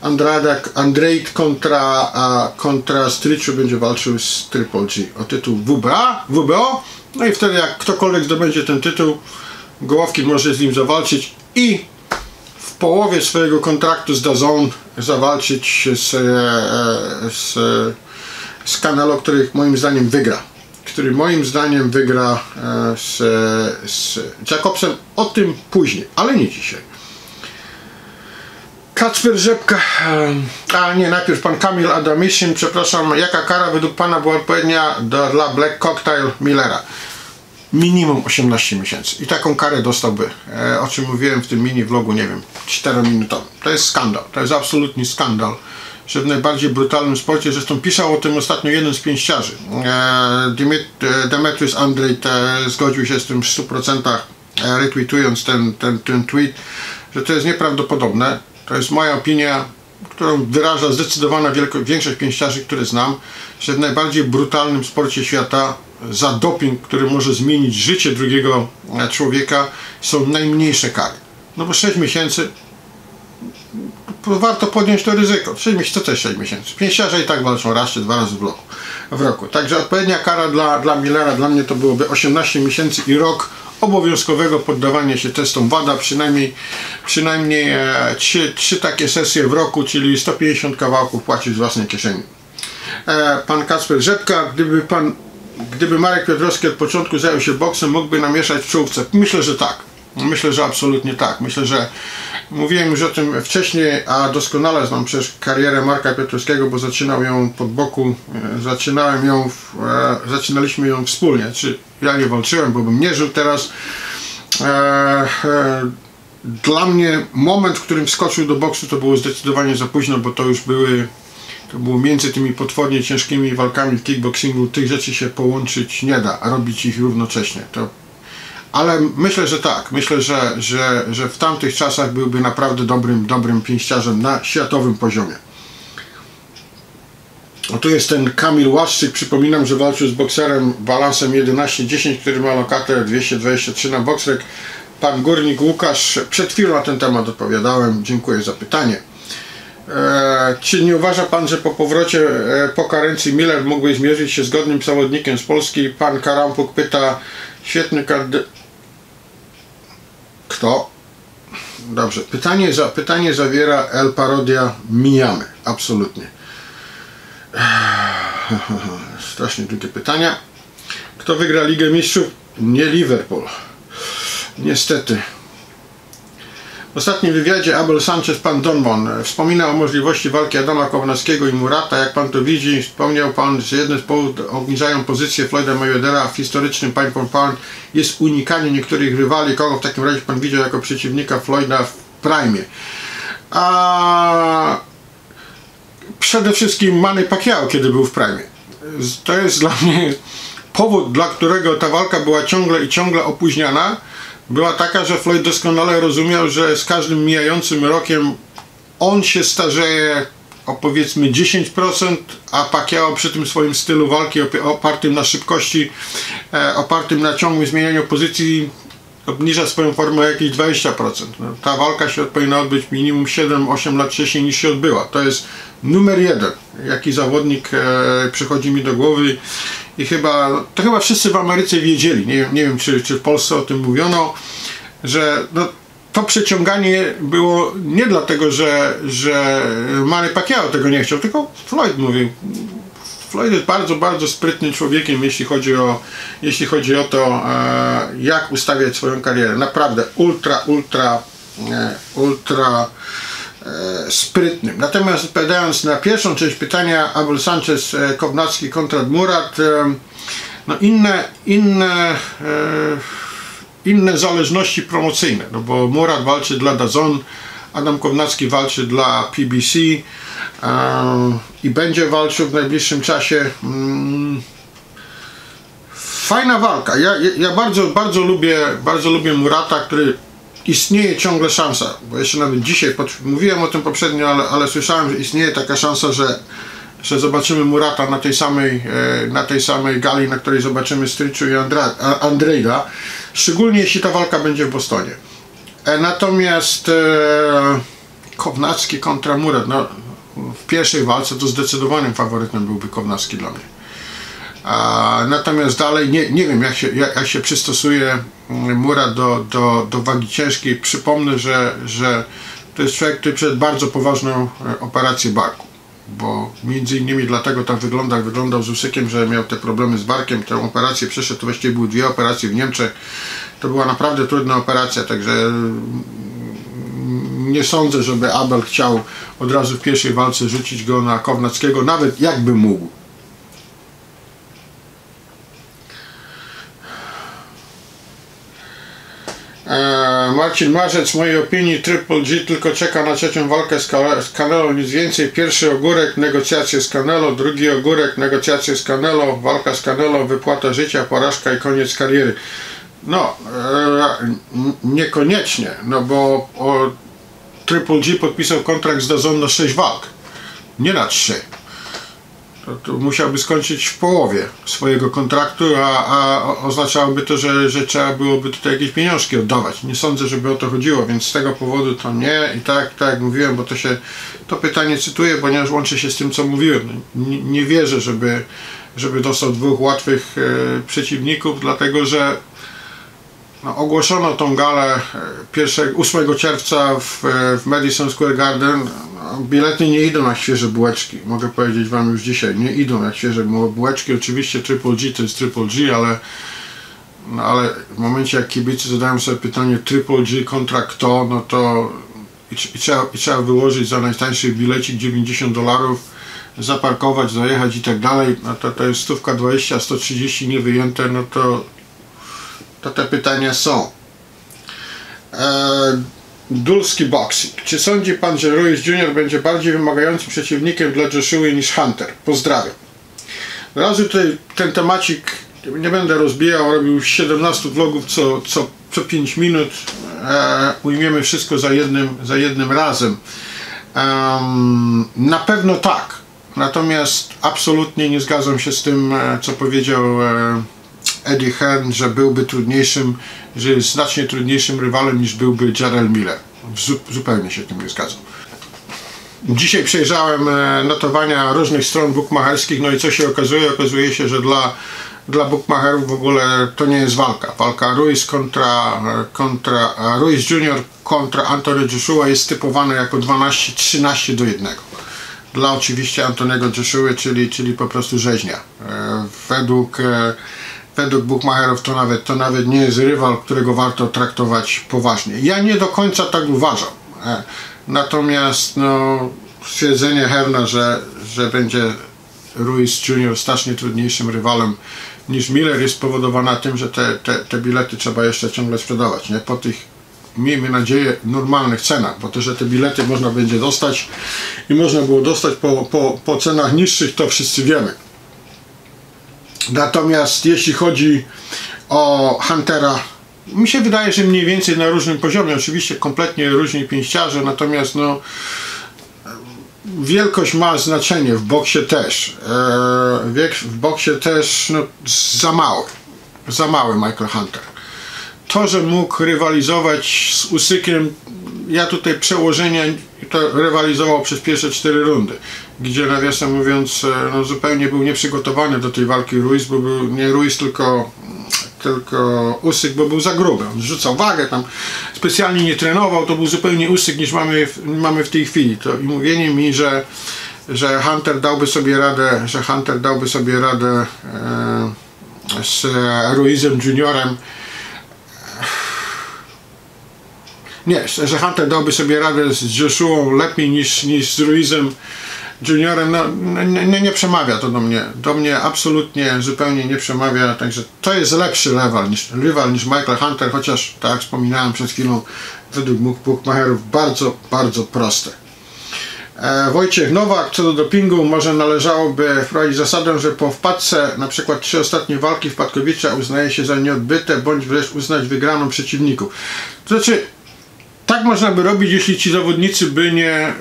Andrade, Andrejt kontra, kontra Stryczu będzie walczył z Triple G o tytuł WBA, WBO no i wtedy jak ktokolwiek zdobędzie ten tytuł, Gołowkin może z nim zawalczyć i w połowie swojego kontraktu z Dazon zawalczyć z, e, z, z Canelo, który moim zdaniem wygra. Który moim zdaniem wygra e, z, z Jacobsem. O tym później, ale nie dzisiaj. Kacper Rzepka, a nie, najpierw pan Kamil Adamisin, przepraszam, jaka kara według pana była odpowiednia dla Black Cocktail Millera? Minimum 18 miesięcy i taką karę dostałby, e, o czym mówiłem w tym mini vlogu, nie wiem, 4 minutowym. To jest skandal, to jest absolutny skandal, że w najbardziej brutalnym sporcie, zresztą pisał o tym ostatnio jeden z pięściarzy, e, Demetrius Andrej zgodził się z tym w 100% e, retweetując ten, ten, ten tweet, że to jest nieprawdopodobne, to jest moja opinia, którą wyraża zdecydowana większość pięściarzy, które znam, że w najbardziej brutalnym sporcie świata za doping, który może zmienić życie drugiego e, człowieka, są najmniejsze kary. No bo 6 miesięcy warto podjąć to ryzyko. 6 miesięcy, to też 6 miesięcy. Pięściarze i tak walczą raz czy dwa razy w roku. W roku. Także odpowiednia kara dla, dla Millera dla mnie to byłoby 18 miesięcy i rok obowiązkowego poddawania się testom WADA, przynajmniej, przynajmniej e, trzy, trzy takie sesje w roku, czyli 150 kawałków płacić z własnej kieszeni. E, pan Kasper Rzepka, gdyby pan, gdyby Marek Piotrowski od początku zajął się boksem, mógłby namieszać w czołówce. Myślę, że tak. Myślę, że absolutnie tak. Myślę, że mówiłem już o tym wcześniej, a doskonale znam przecież karierę Marka Piotrowskiego, bo zaczynał ją pod boku, e, zaczynałem ją, e, zaczynaliśmy ją wspólnie. Czy ja nie walczyłem, bo bym nie żył teraz. E, dla mnie moment, w którym wskoczył do boksu, to było zdecydowanie za późno, bo to już były to było między tymi potwornie ciężkimi walkami w kickboxingu, tych rzeczy się połączyć nie da, robić ich równocześnie. To ale myślę, że tak. Myślę, że, że, że w tamtych czasach byłby naprawdę dobrym, dobrym pięściarzem na światowym poziomie. O, tu jest ten Kamil Łaszczyk. Przypominam, że walczył z bokserem balansem 11-10, który ma lokatę 223 na boksrek. Pan Górnik Łukasz. Przed chwilą na ten temat odpowiadałem. Dziękuję za pytanie. E, czy nie uważa Pan, że po powrocie e, po karencji Miller mógłby zmierzyć się z godnym zawodnikiem z Polski? Pan Karampuk pyta, świetny kard kto? Dobrze, pytanie, za, pytanie zawiera El Parodia Mijamy, absolutnie. Strasznie długie pytania. Kto wygra Ligę Mistrzów? Nie Liverpool. Niestety. W ostatnim wywiadzie Abel Sanchez, pan Donmon, e, wspomina o możliwości walki Adama Kownackiego i Murata. Jak pan to widzi, wspomniał pan, że jeden z powodów obniżają pozycję Floyda Mayweathera w historycznym for Pound jest unikanie niektórych rywali. Kogo w takim razie pan widział jako przeciwnika Floyda w prime? A przede wszystkim Manny Pacquiao, kiedy był w prime. To jest dla mnie powód, dla którego ta walka była ciągle i ciągle opóźniana była taka, że Floyd doskonale rozumiał, że z każdym mijającym rokiem on się starzeje o powiedzmy 10%, a Pacquiao przy tym swoim stylu walki opartym na szybkości, e, opartym na ciągłym zmienianiu pozycji obniża swoją formę o jakieś 20%. No, ta walka się powinna odbyć minimum 7-8 lat wcześniej niż się odbyła. To jest numer jeden, jaki zawodnik e, przychodzi mi do głowy i chyba, to chyba wszyscy w Ameryce wiedzieli, nie, nie wiem czy, czy w Polsce o tym mówiono, że no, to przeciąganie było nie dlatego, że, że Manny Pacquiao tego nie chciał, tylko Floyd mówił. Floyd jest bardzo, bardzo sprytnym człowiekiem, jeśli chodzi o, jeśli chodzi o to, e, jak ustawiać swoją karierę. Naprawdę ultra, ultra, e, ultra e, sprytnym. Natomiast odpowiadając na pierwszą część pytania, Abel Sanchez, Kownacki kontra Murat, no inne, inne inne zależności promocyjne, no bo Murat walczy dla Dazon, Adam Kownacki walczy dla PBC e, i będzie walczył w najbliższym czasie. Mm, fajna walka. Ja, ja bardzo, bardzo lubię, bardzo lubię Murata, który istnieje ciągle szansa, bo jeszcze nawet dzisiaj, mówiłem o tym poprzednio, ale, ale słyszałem, że istnieje taka szansa, że że zobaczymy Murata na tej samej, e, na tej samej gali, na której zobaczymy Stryczu i Andra, Andrejda, szczególnie jeśli ta walka będzie w Bostonie. E, natomiast e, Kownacki kontra Murat, no, w pierwszej walce to zdecydowanym faworytem byłby Kownacki dla mnie. Natomiast dalej nie, nie wiem jak się, jak, jak się przystosuje mm, Murat do, do, do wagi ciężkiej. Przypomnę, że, że to jest człowiek, który przed bardzo poważną operację barku bo między innymi dlatego tak wygląda, wyglądał z Usykiem, że miał te problemy z barkiem, tę operację przeszedł, to właściwie były dwie operacje w Niemczech, to była naprawdę trudna operacja, także mm, nie sądzę, żeby Abel chciał od razu w pierwszej walce rzucić go na Kownackiego, nawet jakby mógł. Marcin Marzec, w mojej opinii Triple G tylko czeka na trzecią walkę z Canelo, nic więcej. Pierwszy ogórek, negocjacje z Canelo, drugi ogórek, negocjacje z Canelo, walka z Canelo, wypłata życia, porażka i koniec kariery. No, e, niekoniecznie, no bo Triple G podpisał kontrakt z Dazon na 6 walk, nie na 3 to, to musiałby skończyć w połowie swojego kontraktu, a, a oznaczałoby to, że, że trzeba byłoby tutaj jakieś pieniążki oddawać. Nie sądzę, żeby o to chodziło, więc z tego powodu to nie i tak, tak jak mówiłem, bo to się, to pytanie cytuję, ponieważ łączy się z tym, co mówiłem. Nie, nie wierzę, żeby, żeby dostał dwóch łatwych e, przeciwników, dlatego że no, ogłoszono tą galę 1, e, 8 czerwca w, e, w Madison Square Garden. No, bilety nie idą jak świeże bułeczki. Mogę powiedzieć Wam już dzisiaj, nie idą jak świeże bułeczki. Oczywiście Triple G to jest Triple G, ale, no, ale w momencie jak kibicy zadają sobie pytanie Triple G kontra kto, no to i, i, trzeba, i trzeba wyłożyć za najtańszy bilecik 90 dolarów zaparkować, zajechać i tak dalej, no to, to jest stówka 20, 130 niewyjęte, no to to te pytania są. E, Dulski Boxing. Czy sądzi Pan, że Ruiz Jr. będzie bardziej wymagającym przeciwnikiem dla Joshua niż Hunter? Pozdrawiam. Razu tutaj ten temacik nie będę rozbijał, robił 17 vlogów co, co, co 5 minut. E, ujmiemy wszystko za jednym, za jednym razem. Na pewno tak. Natomiast absolutnie nie zgadzam się z tym, e, co powiedział e, Eddie Hearn, że byłby trudniejszym, że jest znacznie trudniejszym rywalem niż byłby Jarrell Miller. Zupełnie się tym nie zgadzam. Dzisiaj przejrzałem e, notowania różnych stron bookmacherskich, no i co się okazuje? Okazuje się, że dla, dla bookmacherów w ogóle to nie jest walka. Walka Ruiz kontra, e, kontra Ruiz Jr. kontra Anthony Joshua jest typowana jako 12-13 do 1. Dla oczywiście Antonego Joshua, czyli, czyli po prostu rzeźnia. E, według według Buchmacherów to nawet, to nawet nie jest rywal, którego warto traktować poważnie. Ja nie do końca tak uważam. E, natomiast no, stwierdzenie Herna, że, że będzie Ruiz Jr. strasznie trudniejszym rywalem niż Miller jest spowodowana tym, że te, te, te bilety trzeba jeszcze ciągle sprzedawać. Nie? Po tych, miejmy nadzieję, normalnych cenach, bo to, że te bilety można będzie dostać i można było dostać po, po, po cenach niższych, to wszyscy wiemy. Natomiast jeśli chodzi o Huntera, mi się wydaje, że mniej więcej na różnym poziomie, oczywiście kompletnie różni pięściarze, natomiast no wielkość ma znaczenie, w boksie też. Eee, w boksie też no, za mały. Za mały Michael Hunter. To, że mógł rywalizować z Usykiem, ja tutaj przełożenia to rywalizował przez pierwsze cztery rundy, gdzie nawiasem mówiąc e, no, zupełnie był nieprzygotowany do tej walki Ruiz, bo był nie Ruiz tylko tylko Usyk, bo był za gruby. On rzucał wagę, tam specjalnie nie trenował, to był zupełnie Usyk niż mamy, mamy w tej chwili. To i mówienie mi, że, że Hunter dałby sobie radę, że Hunter dałby sobie radę e, z Ruizem Juniorem nie, że Hunter dałby sobie radę z Joshua lepiej niż, niż z Ruizem juniorem, no, nie, nie, przemawia to do mnie. Do mnie absolutnie zupełnie nie przemawia, także to jest lepszy rywal niż, rywal niż Michael Hunter, chociaż tak jak wspominałem przed chwilą, według Buchmacherów bardzo, bardzo proste. E, Wojciech Nowak, co do dopingu, może należałoby wprowadzić zasadę, że po wpadce, na przykład trzy ostatnie walki wpadkowicza uznaje się za nieodbyte, bądź wreszcie uznać wygraną przeciwników. To znaczy, tak można by robić, jeśli ci zawodnicy by nie, e,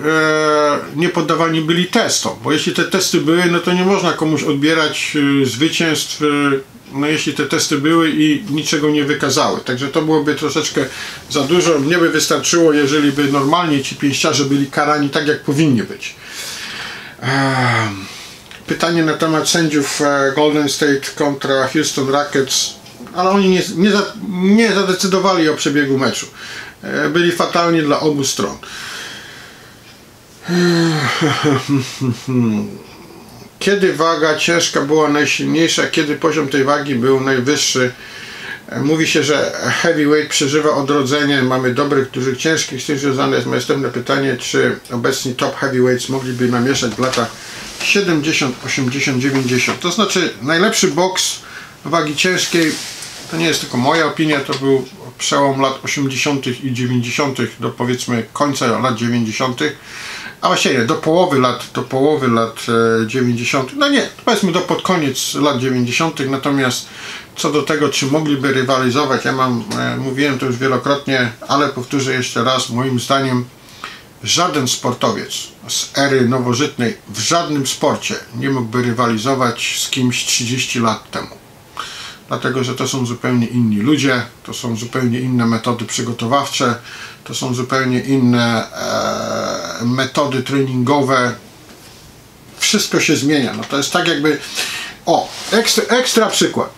nie poddawani byli testom, bo jeśli te testy były, no to nie można komuś odbierać e, zwycięstw, e, no jeśli te testy były i niczego nie wykazały. Także to byłoby troszeczkę za dużo. Mnie by wystarczyło, jeżeli by normalnie ci pięściarze byli karani tak, jak powinni być. E, pytanie na temat sędziów e, Golden State kontra Houston Rockets, ale oni nie, nie, nie zadecydowali o przebiegu meczu. E, byli fatalni dla obu stron. [LAUGHS] Kiedy waga ciężka była najsilniejsza, kiedy poziom tej wagi był najwyższy? E, mówi się, że heavyweight przeżywa odrodzenie, mamy dobrych, dużych, ciężkich, z tym związane jest moje następne pytanie, czy obecni top heavyweights mogliby namieszać w latach 70, 80, 90. To znaczy najlepszy boks wagi ciężkiej, to nie jest tylko moja opinia, to był przełom lat 80. i 90. do powiedzmy końca lat 90. A właściwie do połowy lat, do połowy lat 90. E, no nie, powiedzmy do pod koniec lat 90. Natomiast co do tego, czy mogliby rywalizować, ja mam, e, mówiłem to już wielokrotnie, ale powtórzę jeszcze raz, moim zdaniem żaden sportowiec z ery nowożytnej w żadnym sporcie nie mógłby rywalizować z kimś 30 lat temu dlatego że to są zupełnie inni ludzie, to są zupełnie inne metody przygotowawcze, to są zupełnie inne e, metody treningowe. Wszystko się zmienia. No to jest tak jakby. O, ekstra, ekstra przykład.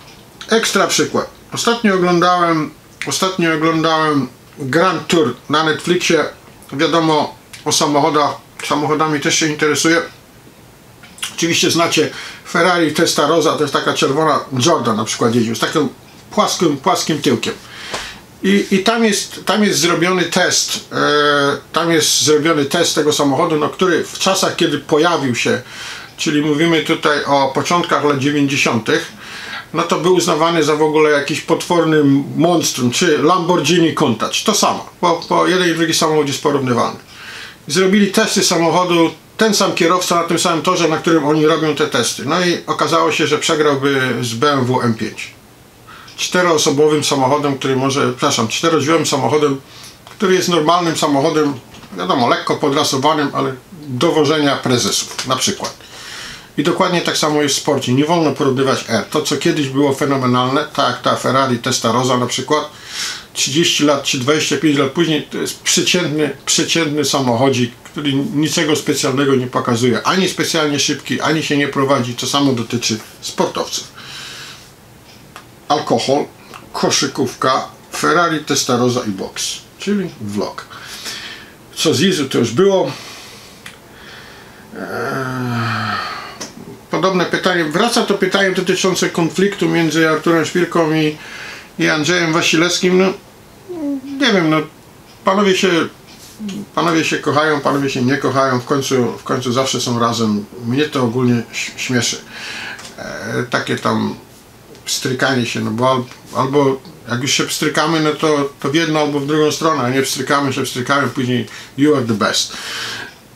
Ekstra przykład. Ostatnio oglądałem, ostatnio oglądałem Grand Tour na Netflixie. Wiadomo o samochodach, samochodami też się interesuję. Oczywiście znacie Ferrari Testarossa, to jest taka czerwona Jordan na przykład jeździł, z takim płaskim, płaskim tyłkiem. I, I tam jest, tam jest zrobiony test, e, tam jest zrobiony test tego samochodu, no, który w czasach, kiedy pojawił się, czyli mówimy tutaj o początkach lat 90., no to był uznawany za w ogóle jakiś potworny monstrum, czy Lamborghini Countach, to samo, bo, bo jeden i drugi samochód jest porównywalny. Zrobili testy samochodu, ten sam kierowca na tym samym torze, na którym oni robią te testy. No i okazało się, że przegrałby z BMW M5. Czteroosobowym samochodem, który może, przepraszam, czterodrzwiowym samochodem, który jest normalnym samochodem, wiadomo, lekko podrasowanym, ale dowożenia prezesów na przykład. I dokładnie tak samo jest w sporcie. Nie wolno porównywać R. To, co kiedyś było fenomenalne, tak ta Ferrari Testarossa na przykład, 30 lat czy 25 lat później, to jest przeciętny, przeciętny samochodzik, który niczego specjalnego nie pokazuje. Ani specjalnie szybki, ani się nie prowadzi. To samo dotyczy sportowców. Alkohol, koszykówka, Ferrari, Testarossa i boks, czyli vlog. Co z Izu to już było. Eee podobne pytanie. Wraca to pytanie dotyczące konfliktu między Arturem Szpilką i, i Andrzejem Wasilewskim. No, nie wiem, no panowie się panowie się kochają, panowie się nie kochają, w końcu, w końcu zawsze są razem. Mnie to ogólnie śmieszy. E, takie tam strykanie się, no bo albo, albo jak już się pstrykamy, no to, to w jedną albo w drugą stronę, a nie pstrykamy się, pstrykamy, później you are the best.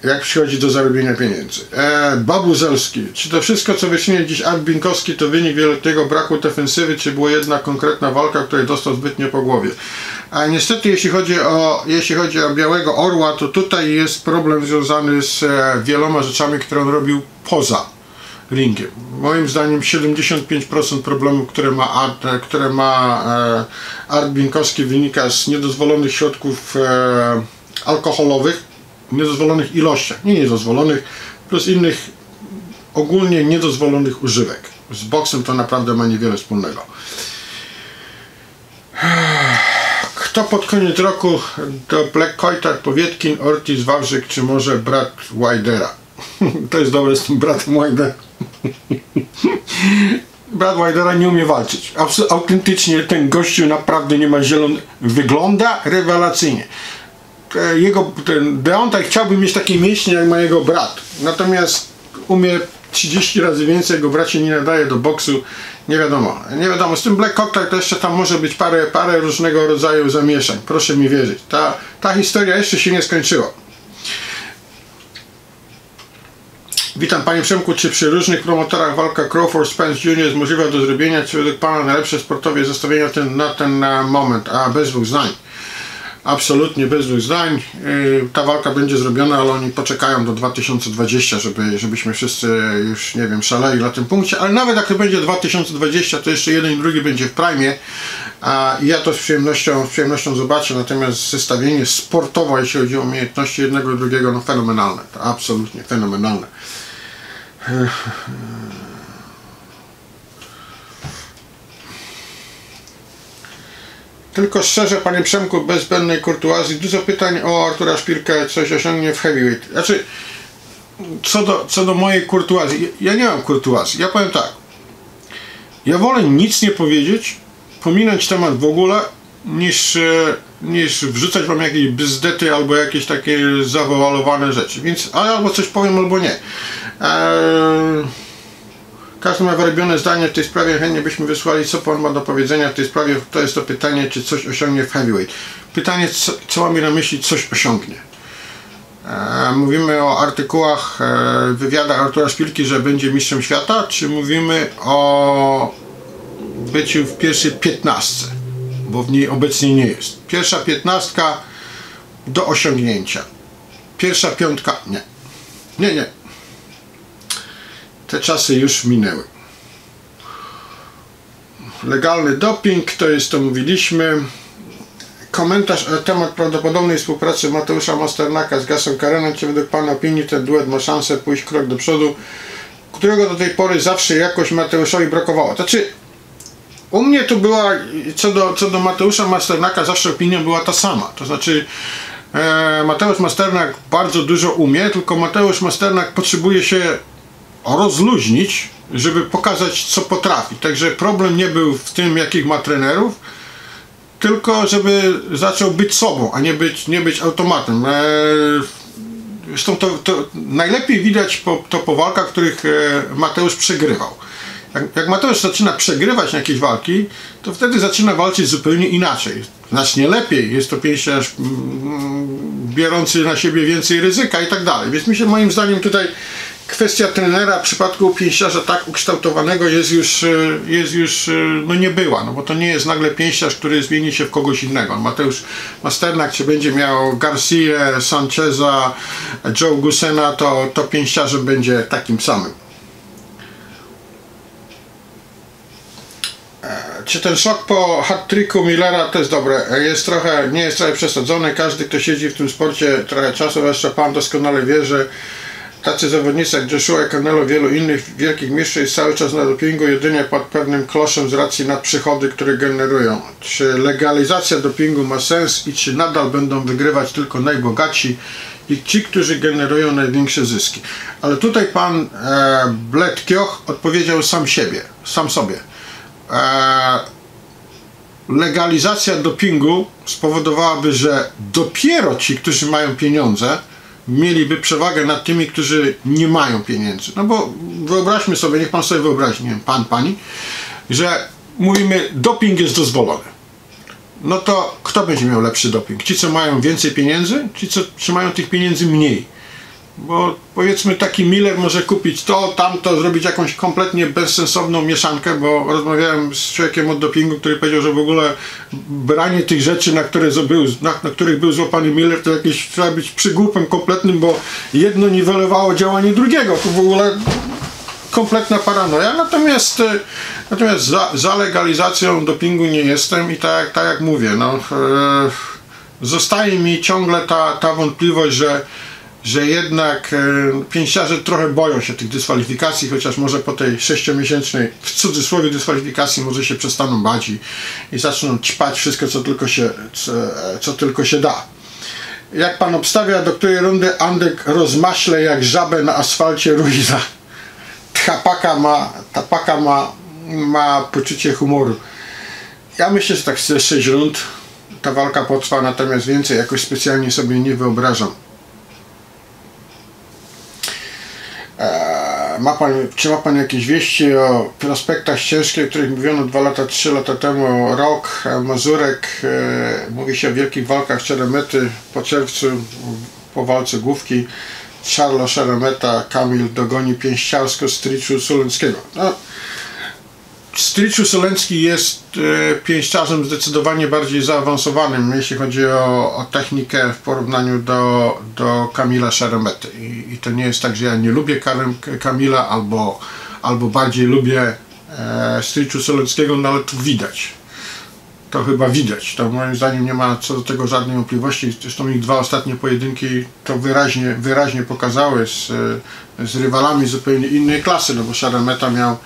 Jak przychodzi do zarobienia pieniędzy. E, Babuzelski. Czy to wszystko, co wyczynia dziś Art Binkowski, to wynik wieloletniego braku defensywy, czy była jedna konkretna walka, której dostał zbytnio po głowie? A niestety, jeśli chodzi o, jeśli chodzi o Białego Orła, to tutaj jest problem związany z e, wieloma rzeczami, które on robił poza ringiem. Moim zdaniem 75% problemów, które ma Art, e, które ma e, Art Binkowski wynika z niedozwolonych środków e, alkoholowych, niedozwolonych ilościach, nie niedozwolonych, plus innych ogólnie niedozwolonych używek. Z boksem to naprawdę ma niewiele wspólnego. Kto pod koniec roku do Black Coitar, Powietkin, Ortiz, Wawrzyk, czy może brat Widera? to jest dobre z tym bratem Widera. Brat Widera nie umie walczyć. Autentycznie ten gościu naprawdę nie ma zielony. Wygląda rewelacyjnie. Jego, ten Deontay chciałby mieć takie mięśnie jak ma jego brat. Natomiast umie 30 razy więcej, jego brat się nie nadaje do boksu. Nie wiadomo. Nie wiadomo. Z tym Black Cocktail to jeszcze tam może być parę, parę różnego rodzaju zamieszań. Proszę mi wierzyć. Ta, ta historia jeszcze się nie skończyła. Witam Panie Przemku, czy przy różnych promotorach walka Crawford Spence Jr. jest możliwa do zrobienia, czy według Pana najlepsze sportowe zestawienia ten, na ten moment? A bez dwóch zdań. Absolutnie bez dwóch zdań. Yy, ta walka będzie zrobiona, ale oni poczekają do 2020, żeby, żebyśmy wszyscy już, nie wiem, szaleli na tym punkcie. Ale nawet jak to będzie 2020, to jeszcze jeden i drugi będzie w prime. A ja to z przyjemnością, z przyjemnością zobaczę. Natomiast zestawienie sportowe, jeśli chodzi o umiejętności jednego i drugiego, no fenomenalne. To absolutnie fenomenalne. Tylko szczerze, panie Przemku, bez zbędnej kurtuazji, dużo pytań o Artura Szpilkę, coś osiągnie w heavyweight. Znaczy, co do, co do mojej kurtuazji, ja nie mam kurtuazji. Ja powiem tak, ja wolę nic nie powiedzieć, pominąć temat w ogóle, niż, e, niż wrzucać wam jakieś bzdety albo jakieś takie zawalowane rzeczy. Więc albo coś powiem, albo nie. Eee, każdy ma wyrobione zdanie w tej sprawie, chętnie byśmy wysłali, co Pan ma do powiedzenia w tej sprawie. To jest to pytanie, czy coś osiągnie w heavyweight. Pytanie, co, co mamy na myśli, coś osiągnie. E, mówimy o artykułach, e, Artura Szpilki, że będzie mistrzem świata, czy mówimy o byciu w pierwszej piętnastce, bo w niej obecnie nie jest. Pierwsza piętnastka do osiągnięcia. Pierwsza piątka nie. Nie, nie te czasy już minęły. Legalny doping, to jest to mówiliśmy. Komentarz na temat prawdopodobnej współpracy Mateusza Masternaka z Gasem Karenem. Czy według Pana opinii ten duet ma szansę pójść krok do przodu, którego do tej pory zawsze jakoś Mateuszowi brakowało? Znaczy, u mnie to była, co do, co do Mateusza Masternaka, zawsze opinia była ta sama. To znaczy, e, Mateusz Masternak bardzo dużo umie, tylko Mateusz Masternak potrzebuje się rozluźnić, żeby pokazać co potrafi. Także problem nie był w tym jakich ma trenerów, tylko żeby zaczął być sobą, a nie być, nie być automatem. E, zresztą to, to najlepiej widać po, to po walkach, których e, Mateusz przegrywał. Jak, jak Mateusz zaczyna przegrywać jakieś walki, to wtedy zaczyna walczyć zupełnie inaczej. Znacznie lepiej. Jest to pięściarz mm, biorący na siebie więcej ryzyka i tak dalej. Więc mi się moim zdaniem tutaj kwestia trenera w przypadku pięściarza tak ukształtowanego jest już, e, jest już e, no nie była, no bo to nie jest nagle pięściarz, który zmieni się w kogoś innego. Mateusz Masternak, czy będzie miał Garcia, Sancheza, Joe Gusena, to, to pięściarzem będzie takim samym. E, czy ten szok po hat-tricku Millera to jest dobre? Jest trochę, nie jest trochę przesadzony. Każdy, kto siedzi w tym sporcie trochę czasu, jeszcze pan doskonale wie, że tacy zawodnicy jak Joshua Canelo, wielu innych wielkich mistrzów jest cały czas na dopingu jedynie pod pewnym kloszem z racji na przychody, które generują. Czy legalizacja dopingu ma sens i czy nadal będą wygrywać tylko najbogatsi i ci, którzy generują największe zyski. Ale tutaj pan e, Bledkioch odpowiedział sam siebie, sam sobie. E, legalizacja dopingu spowodowałaby, że dopiero ci, którzy mają pieniądze, mieliby przewagę nad tymi, którzy nie mają pieniędzy. No bo wyobraźmy sobie, niech pan sobie wyobrazi, nie wiem, pan, pani, że mówimy, doping jest dozwolony. No to kto będzie miał lepszy doping? Ci, co mają więcej pieniędzy, ci, co trzymają tych pieniędzy mniej? Bo powiedzmy taki Miller może kupić to, tamto, zrobić jakąś kompletnie bezsensowną mieszankę, bo rozmawiałem z człowiekiem od dopingu, który powiedział, że w ogóle branie tych rzeczy, na, które był, na, na których był złapany Miller, to jakieś trzeba być przygłupem kompletnym, bo jedno niwelowało działanie drugiego. To w ogóle kompletna paranoja. Natomiast, natomiast za, za legalizacją dopingu nie jestem i tak, tak jak mówię, no, e, zostaje mi ciągle ta, ta wątpliwość, że że jednak e, pięściarze trochę boją się tych dyskwalifikacji, chociaż może po tej sześciomiesięcznej, w cudzysłowie dyskwalifikacji może się przestaną bać i, i zaczną ćpać wszystko, co tylko się, co, co tylko się da. Jak pan obstawia, do której rundy Andek rozmaśle jak żabę na asfalcie Ruiza? Ta paka ma, ta paka ma, ma poczucie humoru. Ja myślę, że tak z 6 rund ta walka potrwa, natomiast więcej jakoś specjalnie sobie nie wyobrażam. Ma pan, czy ma pan jakieś wieści o prospektach ścieżki, o których mówiono dwa lata, trzy lata temu, rok, Mazurek, e, mówi się o wielkich walkach Czeremety po czerwcu, po walce główki, Charlo Szeremeta, Kamil dogoni pięściarsko Striczu Sulenckiego. No, Striczu Solencki jest e, pięściarzem zdecydowanie bardziej zaawansowanym, jeśli chodzi o, o technikę w porównaniu do, do Kamila Szeremety. I, I, to nie jest tak, że ja nie lubię Kamila albo, albo bardziej lubię e, Striczu Soleckiego, no ale tu widać. To chyba widać. To moim zdaniem nie ma co do tego żadnej wątpliwości. Zresztą ich dwa ostatnie pojedynki to wyraźnie, wyraźnie pokazały z, z rywalami zupełnie innej klasy, no bo Szeremeta miał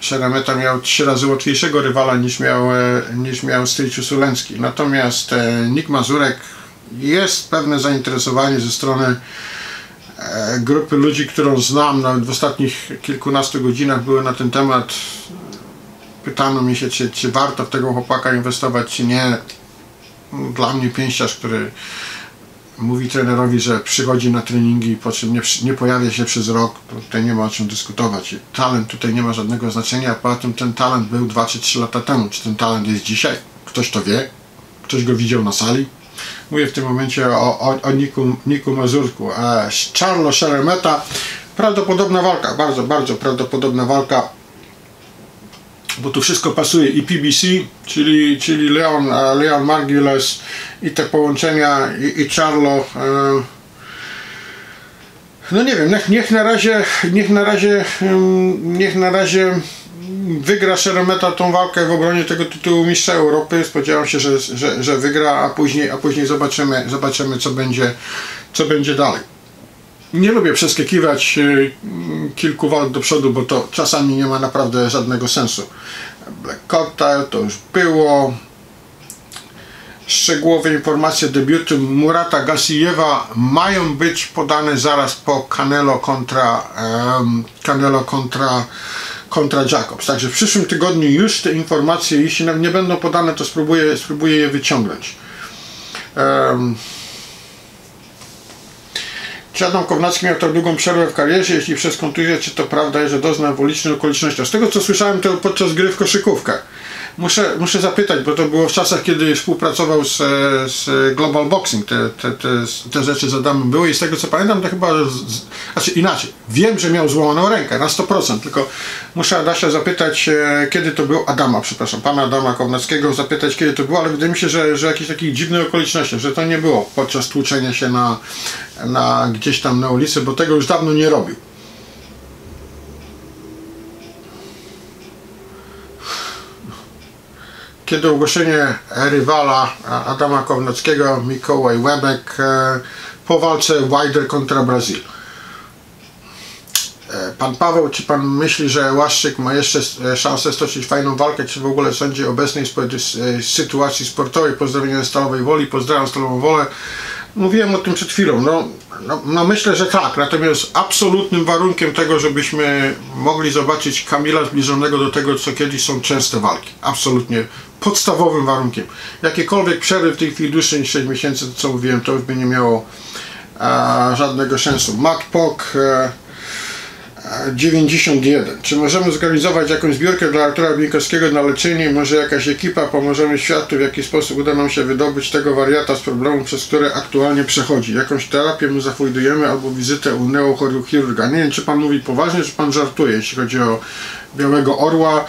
Szeremeta miał trzy razy łatwiejszego rywala niż miał, e, niż miał Stryciu Sulencki. Natomiast e, Nick Mazurek jest pewne zainteresowanie ze strony e, grupy ludzi, którą znam, nawet w ostatnich kilkunastu godzinach były na ten temat. Pytano mi się, czy, czy warto w tego chłopaka inwestować, czy nie. Dla mnie pięściarz, który mówi trenerowi, że przychodzi na treningi, po czym nie, nie pojawia się przez rok, tutaj nie ma o czym dyskutować. Talent tutaj nie ma żadnego znaczenia, a poza tym ten talent był 2 czy 3 lata temu. Czy ten talent jest dzisiaj? Ktoś to wie? Ktoś go widział na sali? Mówię w tym momencie o, o, o Niku, Niku Mazurku. E, Charlo Szeremeta, prawdopodobna walka, bardzo, bardzo prawdopodobna walka bo tu wszystko pasuje i PBC, czyli, czyli Leon, e, Leon Margules i te połączenia i, i Charlo e, no nie wiem, niech, niech na razie niech na razie niech na razie wygra Szeremeta tą walkę w obronie tego tytułu mistrza Europy. Spodziewam się, że, że, że wygra, a później, a później zobaczymy, zobaczymy co będzie, co będzie dalej. Nie lubię przeskakiwać y, kilku walk do przodu, bo to czasami nie ma naprawdę żadnego sensu. Black Cocktail to już było. Szczegółowe informacje debiutu Murata Gasijewa mają być podane zaraz po Canelo kontra um, Canelo kontra kontra Jacobs. Także w przyszłym tygodniu już te informacje, jeśli nie będą podane, to spróbuję, spróbuję je wyciągnąć. Um, Adam Kownacki miał tak długą przerwę w karierze? Jeśli przez kontuzję, czy to prawda, że doznał w okolicznościach? Z tego co słyszałem, to podczas gry w koszykówkę. Muszę, muszę zapytać, bo to było w czasach, kiedy współpracował z, z Global Boxing. Te, te, te, te rzeczy z Adamem były i z tego co pamiętam, to chyba. Z, znaczy inaczej. Wiem, że miał złamaną rękę na 100%, tylko muszę Adasia zapytać, e, kiedy to był Adama, przepraszam, pana Adama Kownackiego, zapytać, kiedy to było, ale wydaje mi się, że, że jakieś takich dziwnych okolicznościach, że to nie było podczas tłuczenia się na, na gdzieś tam na ulicy, bo tego już dawno nie robił. Kiedy ogłoszenie rywala Adama Kownackiego, Mikołaj Łebek e, po walce Wilder kontra Brazil. pan Paweł, czy pan myśli, że Łaszczyk ma jeszcze e, szansę stoczyć fajną walkę, czy w ogóle sądzi obecnej e, sytuacji sportowej? Pozdrowienia Stalowej Woli, pozdrawiam Stalową Wolę. Mówiłem o tym przed chwilą. No, no, no, myślę, że tak. Natomiast absolutnym warunkiem tego, żebyśmy mogli zobaczyć Kamila zbliżonego do tego, co kiedyś są częste walki. Absolutnie podstawowym warunkiem. Jakiekolwiek przerwy w tej chwili dłuższe niż 6 miesięcy, to co mówiłem, to już by nie miało a, żadnego sensu. MacPok e, 91. Czy możemy zorganizować jakąś zbiórkę dla Artura Bieńkowskiego na leczenie? Może jakaś ekipa pomożemy światu, w jaki sposób uda nam się wydobyć tego wariata z problemu, przez które aktualnie przechodzi? Jakąś terapię mu zafundujemy albo wizytę u neochirurga. Nie wiem, czy pan mówi poważnie, czy pan żartuje, jeśli chodzi o Białego Orła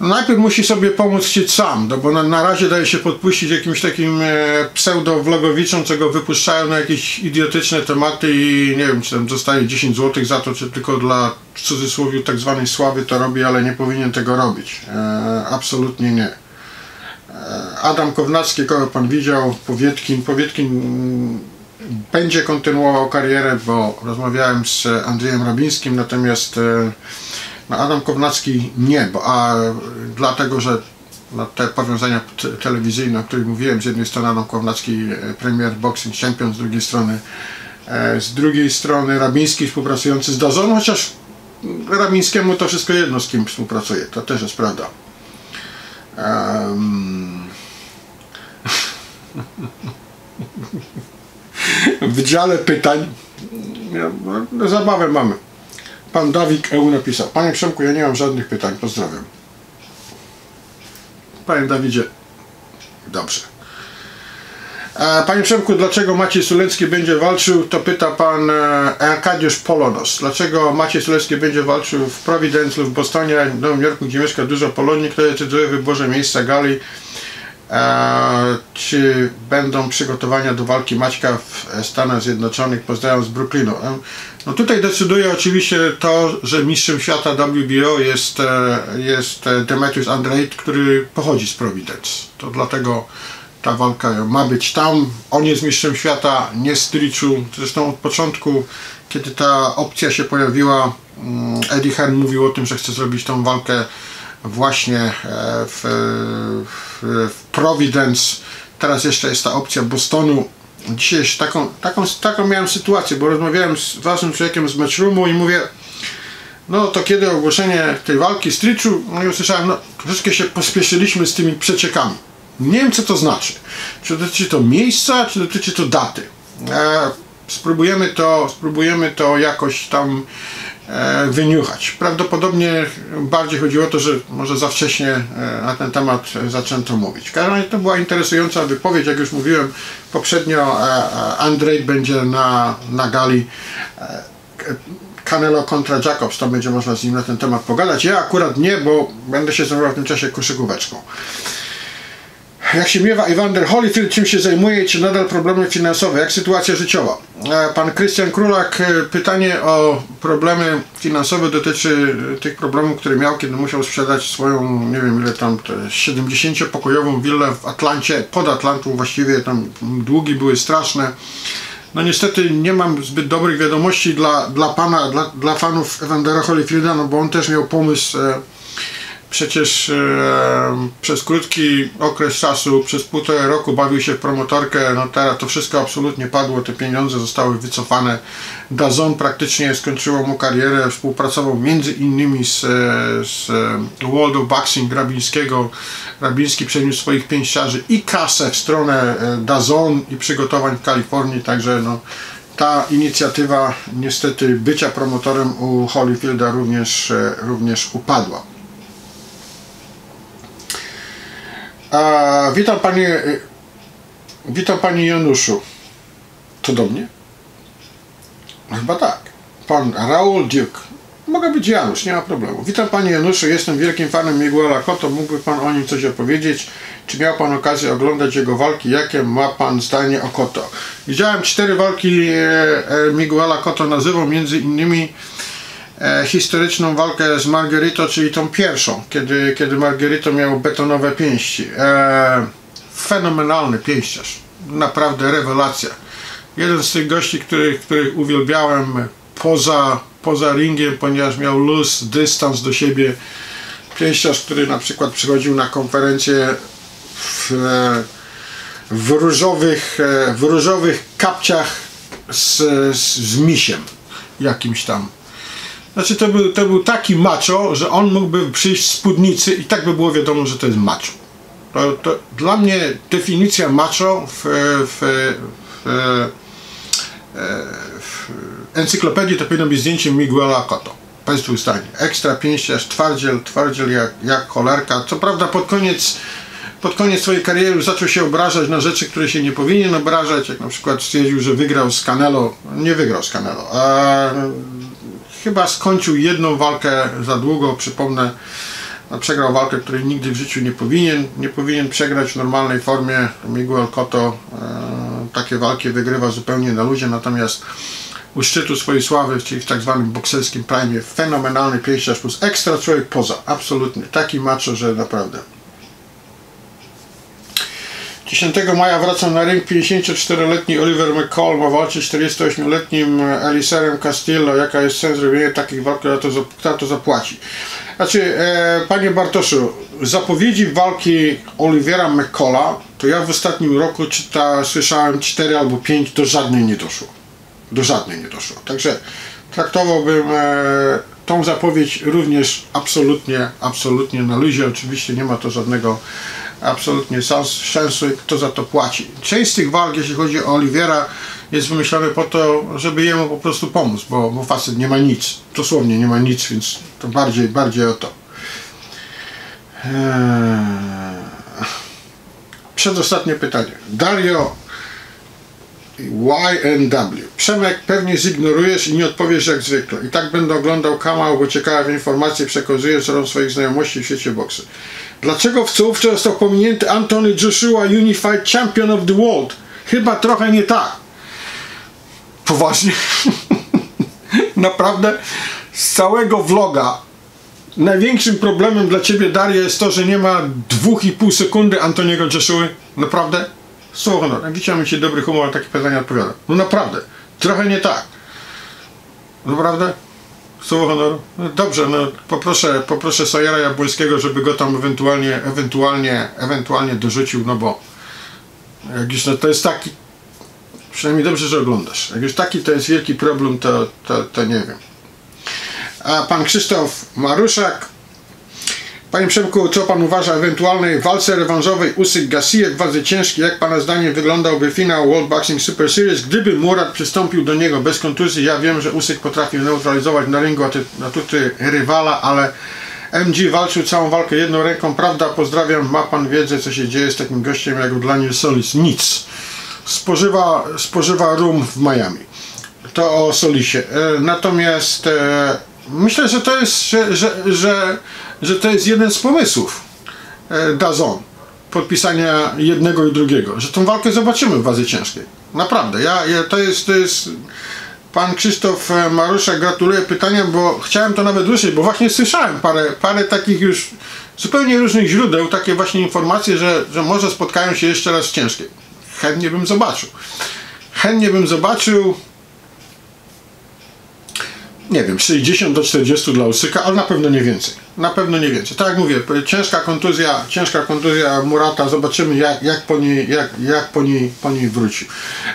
najpierw musi sobie pomóc chcieć sam, no bo na, na razie daje się podpuścić jakimś takim e, pseudo-vlogowiczom, co go wypuszczają na jakieś idiotyczne tematy i nie wiem, czy tam dostaje 10 zł za to, czy tylko dla w cudzysłowie tak zwanej sławy to robi, ale nie powinien tego robić. E, absolutnie nie. E, Adam Kownacki, kogo pan widział, Powietkin, Powietkin mm, będzie kontynuował karierę, bo rozmawiałem z Andrzejem Rabińskim, natomiast e, Adam Kownacki nie, bo, a dlatego, że no, te powiązania telewizyjne, o których mówiłem, z jednej strony Adam Kownacki, e, premier Boxing Champion, z drugiej strony e, z drugiej strony Rabiński współpracujący z Dazon, chociaż Rabińskiemu to wszystko jedno z kim współpracuje, to też jest prawda. Um... [LAUGHS] w dziale pytań no, zabawę mamy. Pan Dawid EU napisał. Panie Przemku, ja nie mam żadnych pytań. Pozdrawiam. Panie Dawidzie, dobrze. E, panie Przemku, dlaczego Maciej Sulecki będzie walczył? To pyta pan e, Arkadiusz Polonos. Dlaczego Maciej Sulecki będzie walczył w Providence lub w Bostonie, w Nowym Jorku, gdzie mieszka dużo Polonii, kto decyduje o wyborze miejsca gali? E, czy będą przygotowania do walki Maćka w Stanach Zjednoczonych? Pozdrawiam z Brooklynu. No tutaj decyduje oczywiście to, że mistrzem świata WBO jest, e, jest e, Demetrius Andrade, który pochodzi z Providence. To dlatego ta walka ma być tam. On jest mistrzem świata, nie z Triczu. Zresztą od początku, kiedy ta opcja się pojawiła, mm, Eddie Hearn mówił o tym, że chce zrobić tą walkę właśnie e, w, w, Providence. Teraz jeszcze jest ta opcja Bostonu dzisiaj taką, taką, taką miałem sytuację, bo rozmawiałem z ważnym człowiekiem z matchroomu i mówię no to kiedy ogłoszenie tej walki z Triczu, no i usłyszałem, no troszeczkę się pospieszyliśmy z tymi przeciekami. Nie wiem co to znaczy. Czy dotyczy to miejsca, czy dotyczy to daty. E, spróbujemy to, spróbujemy to jakoś tam wyniuchać. Prawdopodobnie bardziej chodziło o to, że może za wcześnie e, na ten temat zaczęto mówić. W każdym razie to była interesująca wypowiedź, jak już mówiłem poprzednio, e, Andrzej będzie na, na gali Canelo kontra Jacobs, to będzie można z nim na ten temat pogadać. Ja akurat nie, bo będę się zajmował w tym czasie koszykóweczką. Jak się miewa Evander Holyfield, czym się zajmuje, czy nadal problemy finansowe, jak sytuacja życiowa? E, pan Krystian Królak, e, pytanie o problemy finansowe dotyczy tych problemów, które miał, kiedy musiał sprzedać swoją, nie wiem ile tam, 70-pokojową willę w Atlancie, pod Atlantą właściwie, tam długi były straszne. No niestety nie mam zbyt dobrych wiadomości dla, dla pana, dla, dla fanów Evandera Holyfielda, no bo on też miał pomysł e, przecież e, przez krótki okres czasu, przez półtora roku bawił się w promotorkę, no teraz to wszystko absolutnie padło, te pieniądze zostały wycofane. Dazon praktycznie skończyło mu karierę, współpracował między innymi z, z World of Boxing Grabińskiego. Grabiński przeniósł swoich pięściarzy i kasę w stronę e, Dazon i przygotowań w Kalifornii, także no ta inicjatywa niestety bycia promotorem u Holyfielda również, e, również upadła. A, witam panie, witam panie Januszu. To do mnie? Chyba tak. Pan Raul Duke. Mogę być Janusz, nie ma problemu. Witam panie Januszu, jestem wielkim fanem Miguela Cotto. Mógłby pan o nim coś opowiedzieć? Czy miał pan okazję oglądać jego walki? Jakie ma pan zdanie o Cotto? Widziałem cztery walki e, e, Miguela Cotto, nazywał między innymi historyczną walkę z Margarito, czyli tą pierwszą, kiedy, kiedy Margarito miał betonowe pięści. E, fenomenalny pięściarz, naprawdę rewelacja. Jeden z tych gości, których, których uwielbiałem poza poza ringiem, ponieważ miał luz, dystans do siebie. Pięściarz, który na przykład przychodził na konferencję w, w, różowych, w różowych kapciach z, z, z misiem jakimś tam. Znaczy to był, to był taki macho, że on mógłby przyjść z spódnicy i tak by było wiadomo, że to jest macho. To, to dla mnie definicja macho w, w, w, w encyklopedii to powinno być zdjęcie Miguela Cotto. Dwóch zdań. Ekstra pięściarz, twardziel, twardziel jak, jak cholerka. Co prawda pod koniec pod koniec swojej kariery zaczął się obrażać na rzeczy, które się nie powinien obrażać, jak na przykład stwierdził, że wygrał z Canelo, nie wygrał z Canelo, a chyba skończył jedną walkę za długo, przypomnę, no, przegrał walkę, której nigdy w życiu nie powinien, nie powinien przegrać w normalnej formie. Miguel Cotto e, takie walki wygrywa zupełnie na ludzie, natomiast u szczytu swojej sławy, czyli w tak zwanym bokserskim prime, fenomenalny pięściarz plus ekstra człowiek poza, absolutnie, taki macho, że naprawdę. 10 maja wraca na ring 54-letni Oliver McCall, ma walczyć 48-letnim Eliserem Castillo. Jaka jest sens zrobienia takich walk, kto to, kto to zapłaci? Znaczy, e, panie Bartoszu, zapowiedzi walki Olivera McCalla, to ja w ostatnim roku czyta, słyszałem 4 albo 5, do żadnej nie doszło. Do żadnej nie doszło. Także traktowałbym e, tą zapowiedź również absolutnie, absolutnie na luzie. Oczywiście nie ma to żadnego absolutnie sensu, kto za to płaci. Część z tych walk, jeśli chodzi o Oliwiera, jest wymyślony po to, żeby jemu po prostu pomóc, bo, bo facet nie ma nic, dosłownie nie ma nic, więc to bardziej, bardziej o to. Eee... Przedostatnie pytanie. Dario YNW. Przemek pewnie zignorujesz i nie odpowiesz jak zwykle. I tak będę oglądał kanał, bo ciekawe informacje przekazujesz co swoich znajomości w świecie boksu. Dlaczego w czołówce został pominięty Anthony Joshua Unified Champion of the World? Chyba trochę nie tak. Poważnie. [LAUGHS] Naprawdę z całego vloga największym problemem dla ciebie Daria jest to, że nie ma 2,5 sekundy Antoniego Joshua. Naprawdę? Słowo honor. Jak widzicie, się dobry humor, takie pytania odpowiada. No naprawdę. Trochę nie tak. Naprawdę? Słowo honoru? No dobrze, no poproszę, poproszę Sajera Jabłońskiego, żeby go tam ewentualnie, ewentualnie, ewentualnie dorzucił, no bo jak już no, to jest taki, przynajmniej dobrze, że oglądasz. Jak już taki to jest wielki problem, to, to, to nie wiem. A pan Krzysztof Maruszak Panie Przemku, co Pan uważa o ewentualnej walce rewanżowej Usyk Gassier w wadze ciężkiej? Jak Pana zdaniem wyglądałby finał World Boxing Super Series, gdyby Murat przystąpił do niego bez kontuzji? Ja wiem, że Usyk potrafi neutralizować na ringu atuty rywala, ale MG walczył całą walkę jedną ręką, prawda? Pozdrawiam, ma Pan wiedzę, co się dzieje z takim gościem jak Daniel Solis? Nic. Spożywa, spożywa rum w Miami. To o Solisie. E, natomiast e, myślę, że to jest, że, że, że że to jest jeden z pomysłów e, Dazon podpisania jednego i drugiego, że tą walkę zobaczymy w wazie ciężkiej. Naprawdę, ja, ja to jest, to jest Pan Krzysztof e, Marusza gratuluję pytania, bo chciałem to nawet usłyszeć, bo właśnie słyszałem parę, parę takich już zupełnie różnych źródeł, takie właśnie informacje, że, że może spotkają się jeszcze raz w ciężkiej. Chętnie bym zobaczył. Chętnie bym zobaczył nie wiem, 60 do 40 dla Usyka, ale na pewno nie więcej. Na pewno nie więcej. Tak jak mówię, ciężka kontuzja, ciężka kontuzja Murata, zobaczymy jak, jak, po, niej, jak, jak po, niej, po niej wróci.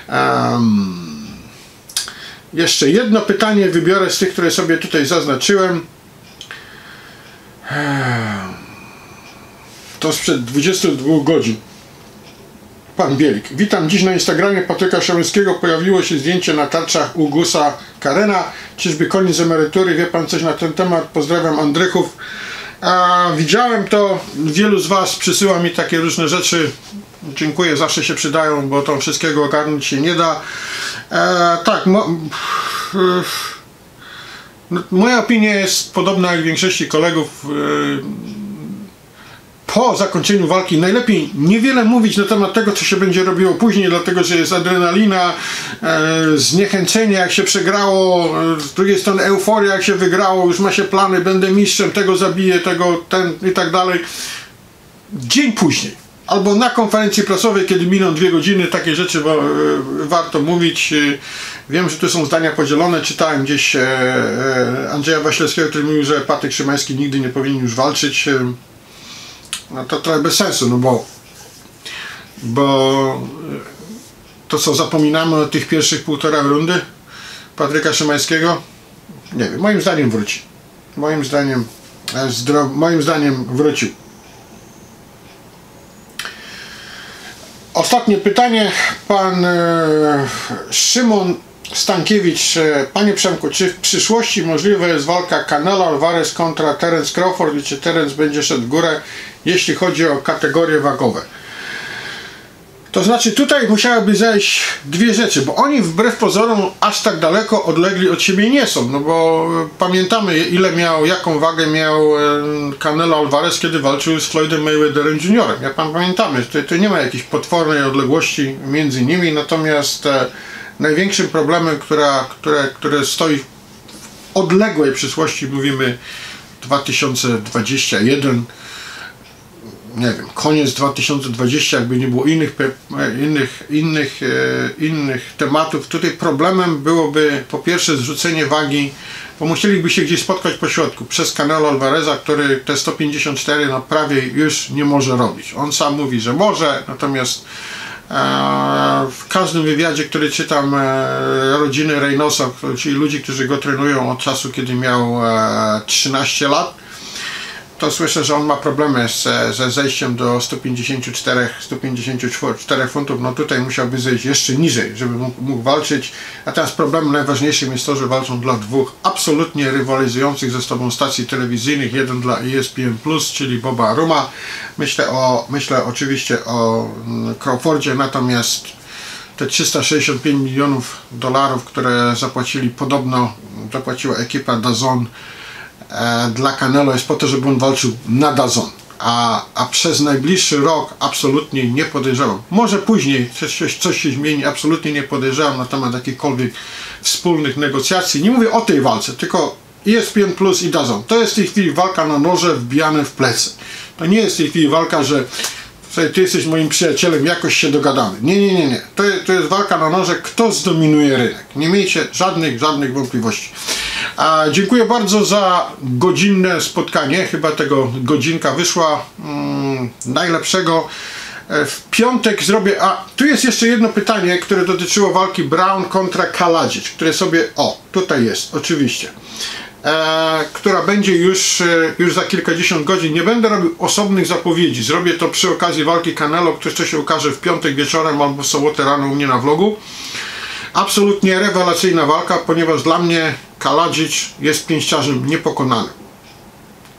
Um, jeszcze jedno pytanie wybiorę z tych, które sobie tutaj zaznaczyłem. To sprzed 22 godzin. Pan Bielik. Witam. Dziś na Instagramie Patryka Szałęskiego pojawiło się zdjęcie na tarczach u Gusa Karena. Czyżby koniec emerytury? Wie Pan coś na ten temat? Pozdrawiam Andrychów. A, widziałem to. Wielu z Was przysyła mi takie różne rzeczy. Dziękuję, zawsze się przydają, bo to wszystkiego ogarnąć się nie da. E, tak, mo, e, moja opinia jest podobna jak większości kolegów. E, po zakończeniu walki najlepiej niewiele mówić na temat tego, co się będzie robiło później, dlatego że jest adrenalina, e, zniechęcenie, jak się przegrało, e, z drugiej strony euforia, jak się wygrało, już ma się plany, będę mistrzem, tego zabiję, tego, ten i tak dalej. Dzień później. albo na konferencji prasowej, kiedy miną dwie godziny, takie rzeczy bo, e, warto mówić. E, wiem, że tu są zdania podzielone. Czytałem gdzieś e, e, Andrzeja Waślewskiego, który mówił, że Patryk Szymański nigdy nie powinien już walczyć. No to trochę bez sensu, no bo bo e, to co, zapominamy o tych pierwszych półtora rundy Patryka Szymańskiego? Nie wiem, moim zdaniem wróci. Moim zdaniem, e, zdro, moim zdaniem wrócił. Ostatnie pytanie. Pan e, Szymon Stankiewicz. E, Panie Przemku, czy w przyszłości możliwa jest walka Canelo Alvarez kontra Terence Crawford i czy Terence będzie szedł w górę, jeśli chodzi o kategorie wagowe? To znaczy tutaj musiałyby zejść dwie rzeczy, bo oni wbrew pozorom aż tak daleko odlegli od siebie nie są, no bo e, pamiętamy ile miał, jaką wagę miał e, Canelo Alvarez, kiedy walczył z Floydem Mayweatherem Jr. Jak pan pamiętamy, to, to nie ma jakiejś potwornej odległości między nimi, natomiast e, największym problemem, która, które, które stoi w odległej przyszłości, mówimy 2021 nie wiem, koniec 2020, jakby nie było innych, innych, innych, e, innych tematów. Tutaj problemem byłoby po pierwsze zrzucenie wagi, bo musieliby się gdzieś spotkać po środku przez Canelo Alvareza, który te 154 no, prawie już nie może robić. On sam mówi, że może, natomiast w każdym wywiadzie, który czytam e, rodziny Reynosa, czyli ludzi, którzy go trenują od czasu, kiedy miał 13 lat, to słyszę, że on ma problemy z, ze zejściem do 154-154 funtów. No tutaj musiałby zejść jeszcze niżej, żeby mógł, mógł walczyć. Natomiast problemem najważniejszym jest to, że walczą dla dwóch absolutnie rywalizujących ze sobą stacji telewizyjnych. Jeden dla ESPN+, czyli Boba Ruma. Myślę, o, myślę oczywiście o mm, Crawfordzie, natomiast te 365 milionów dolarów, które zapłacili podobno, zapłaciła ekipa Dazon E, dla Canelo jest po to, żeby on walczył na Dazon. A, a przez najbliższy rok absolutnie nie podejrzewam. Może później coś, coś się zmieni, absolutnie nie podejrzewam na temat jakichkolwiek wspólnych negocjacji. Nie mówię o tej walce, tylko ESPN Plus i Dazon. To jest w tej chwili walka na noże wbijane w plecy. To nie jest w tej chwili walka, że ty jesteś moim przyjacielem, jakoś się dogadamy. Nie, nie, nie, nie. To, to jest walka na noże, kto zdominuje rynek. Nie miejcie żadnych, żadnych wątpliwości. A dziękuję bardzo za godzinne spotkanie. Chyba tego godzinka wyszła mm, najlepszego. E, w piątek zrobię. A tu jest jeszcze jedno pytanie, które dotyczyło walki Brown kontra Kaladzic, które sobie. O, tutaj jest, oczywiście. E, która będzie już, e, już za kilkadziesiąt godzin. Nie będę robił osobnych zapowiedzi. Zrobię to przy okazji walki Canelo, która jeszcze się ukaże w piątek wieczorem albo w sobotę rano u mnie na vlogu. Absolutnie rewelacyjna walka, ponieważ dla mnie Kaladzic jest pięściarzem niepokonanym.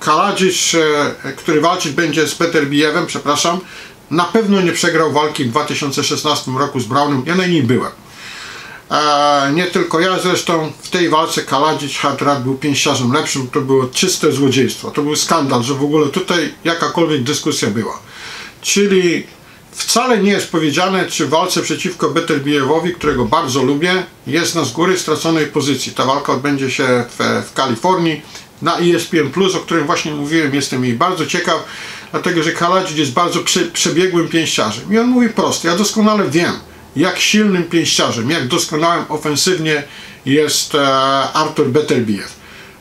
Kaladzic, e, który walczyć będzie z Peterbijewem, przepraszam, na pewno nie przegrał walki w 2016 roku z Brownem. Ja na niej byłem. E, nie tylko ja zresztą, w tej walce Kaladzic Hadrat był pięściarzem lepszym, to było czyste złodziejstwo. To był skandal, że w ogóle tutaj jakakolwiek dyskusja była. Czyli Wcale nie jest powiedziane, czy w walce przeciwko Betelbiewowi, którego bardzo lubię, jest na z góry straconej pozycji. Ta walka odbędzie się w, w Kalifornii na ESPN+, o którym właśnie mówiłem. Jestem jej bardzo ciekaw, dlatego że Kaladzic jest bardzo prze, przebiegłym pięściarzem. I on mówi prosto, ja doskonale wiem, jak silnym pięściarzem, jak doskonałym ofensywnie jest e, Artur Beterbiew.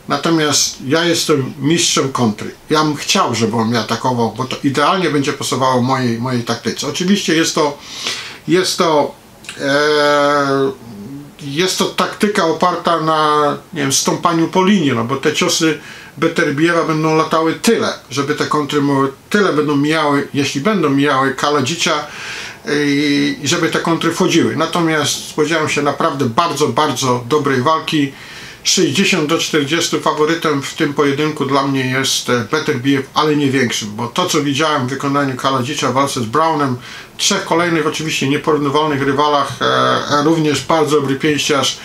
Natomiast ja jestem mistrzem kontry. Ja bym chciał, żeby on mnie atakował, bo to idealnie będzie pasowało mojej, mojej taktyce. Oczywiście jest to, jest to, e, jest to taktyka oparta na nie wiem, stąpaniu po linie, no bo te ciosy Beterbiewa będą latały tyle, żeby te kontry tyle będą mijały, jeśli będą mijały Kaladzicia i żeby te kontry wchodziły. Natomiast spodziewam się naprawdę bardzo, bardzo dobrej walki. 60 do 40 faworytem w tym pojedynku dla mnie jest e, Peter Biew, ale nie większym, bo to co widziałem w wykonaniu Kaladzicza w walce z Brownem, trzech kolejnych oczywiście nieporównywalnych rywalach, e, e, również bardzo dobry pięściarz,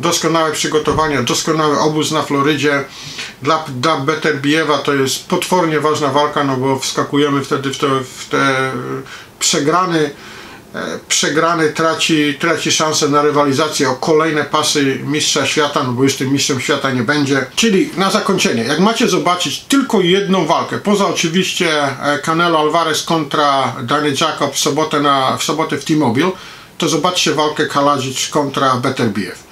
doskonałe przygotowania, doskonały obóz na Florydzie. Dla, dla Beterbiewa to jest potwornie ważna walka, no bo wskakujemy wtedy w te, w te przegrany przegrany traci, traci szansę na rywalizację o kolejne pasy mistrza świata, no bo już tym mistrzem świata nie będzie. Czyli na zakończenie, jak macie zobaczyć tylko jedną walkę, poza oczywiście e, Canelo Alvarez kontra Danny Jacob w sobotę, na, w, sobotę w T-Mobile, to zobaczcie walkę Kaladzic kontra Beterbiev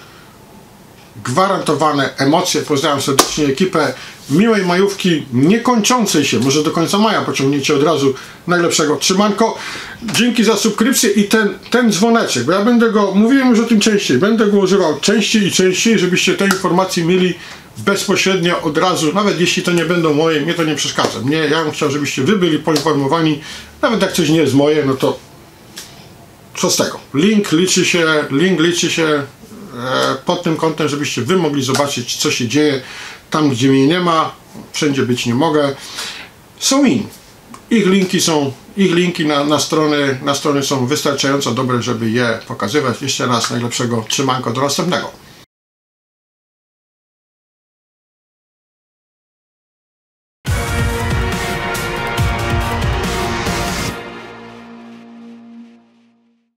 gwarantowane emocje. Pozdrawiam serdecznie ekipę. Miłej majówki, niekończącej się, może do końca maja pociągniecie od razu najlepszego trzymanko. Dzięki za subskrypcję i ten, ten dzwoneczek, bo ja będę go, mówiłem już o tym częściej, będę go używał częściej i częściej, żebyście te informacje mieli bezpośrednio od razu, nawet jeśli to nie będą moje, mnie to nie przeszkadza. Mnie, ja bym chciał, żebyście wy byli poinformowani, nawet jak coś nie jest moje, no to co z tego? Link liczy się, link liczy się pod tym kątem, żebyście wy mogli zobaczyć, co się dzieje tam, gdzie mnie nie ma, wszędzie być nie mogę. Są inni. Ich linki są, ich linki na, na, strony, na strony są wystarczająco dobre, żeby je pokazywać. Jeszcze raz najlepszego trzymanko do następnego.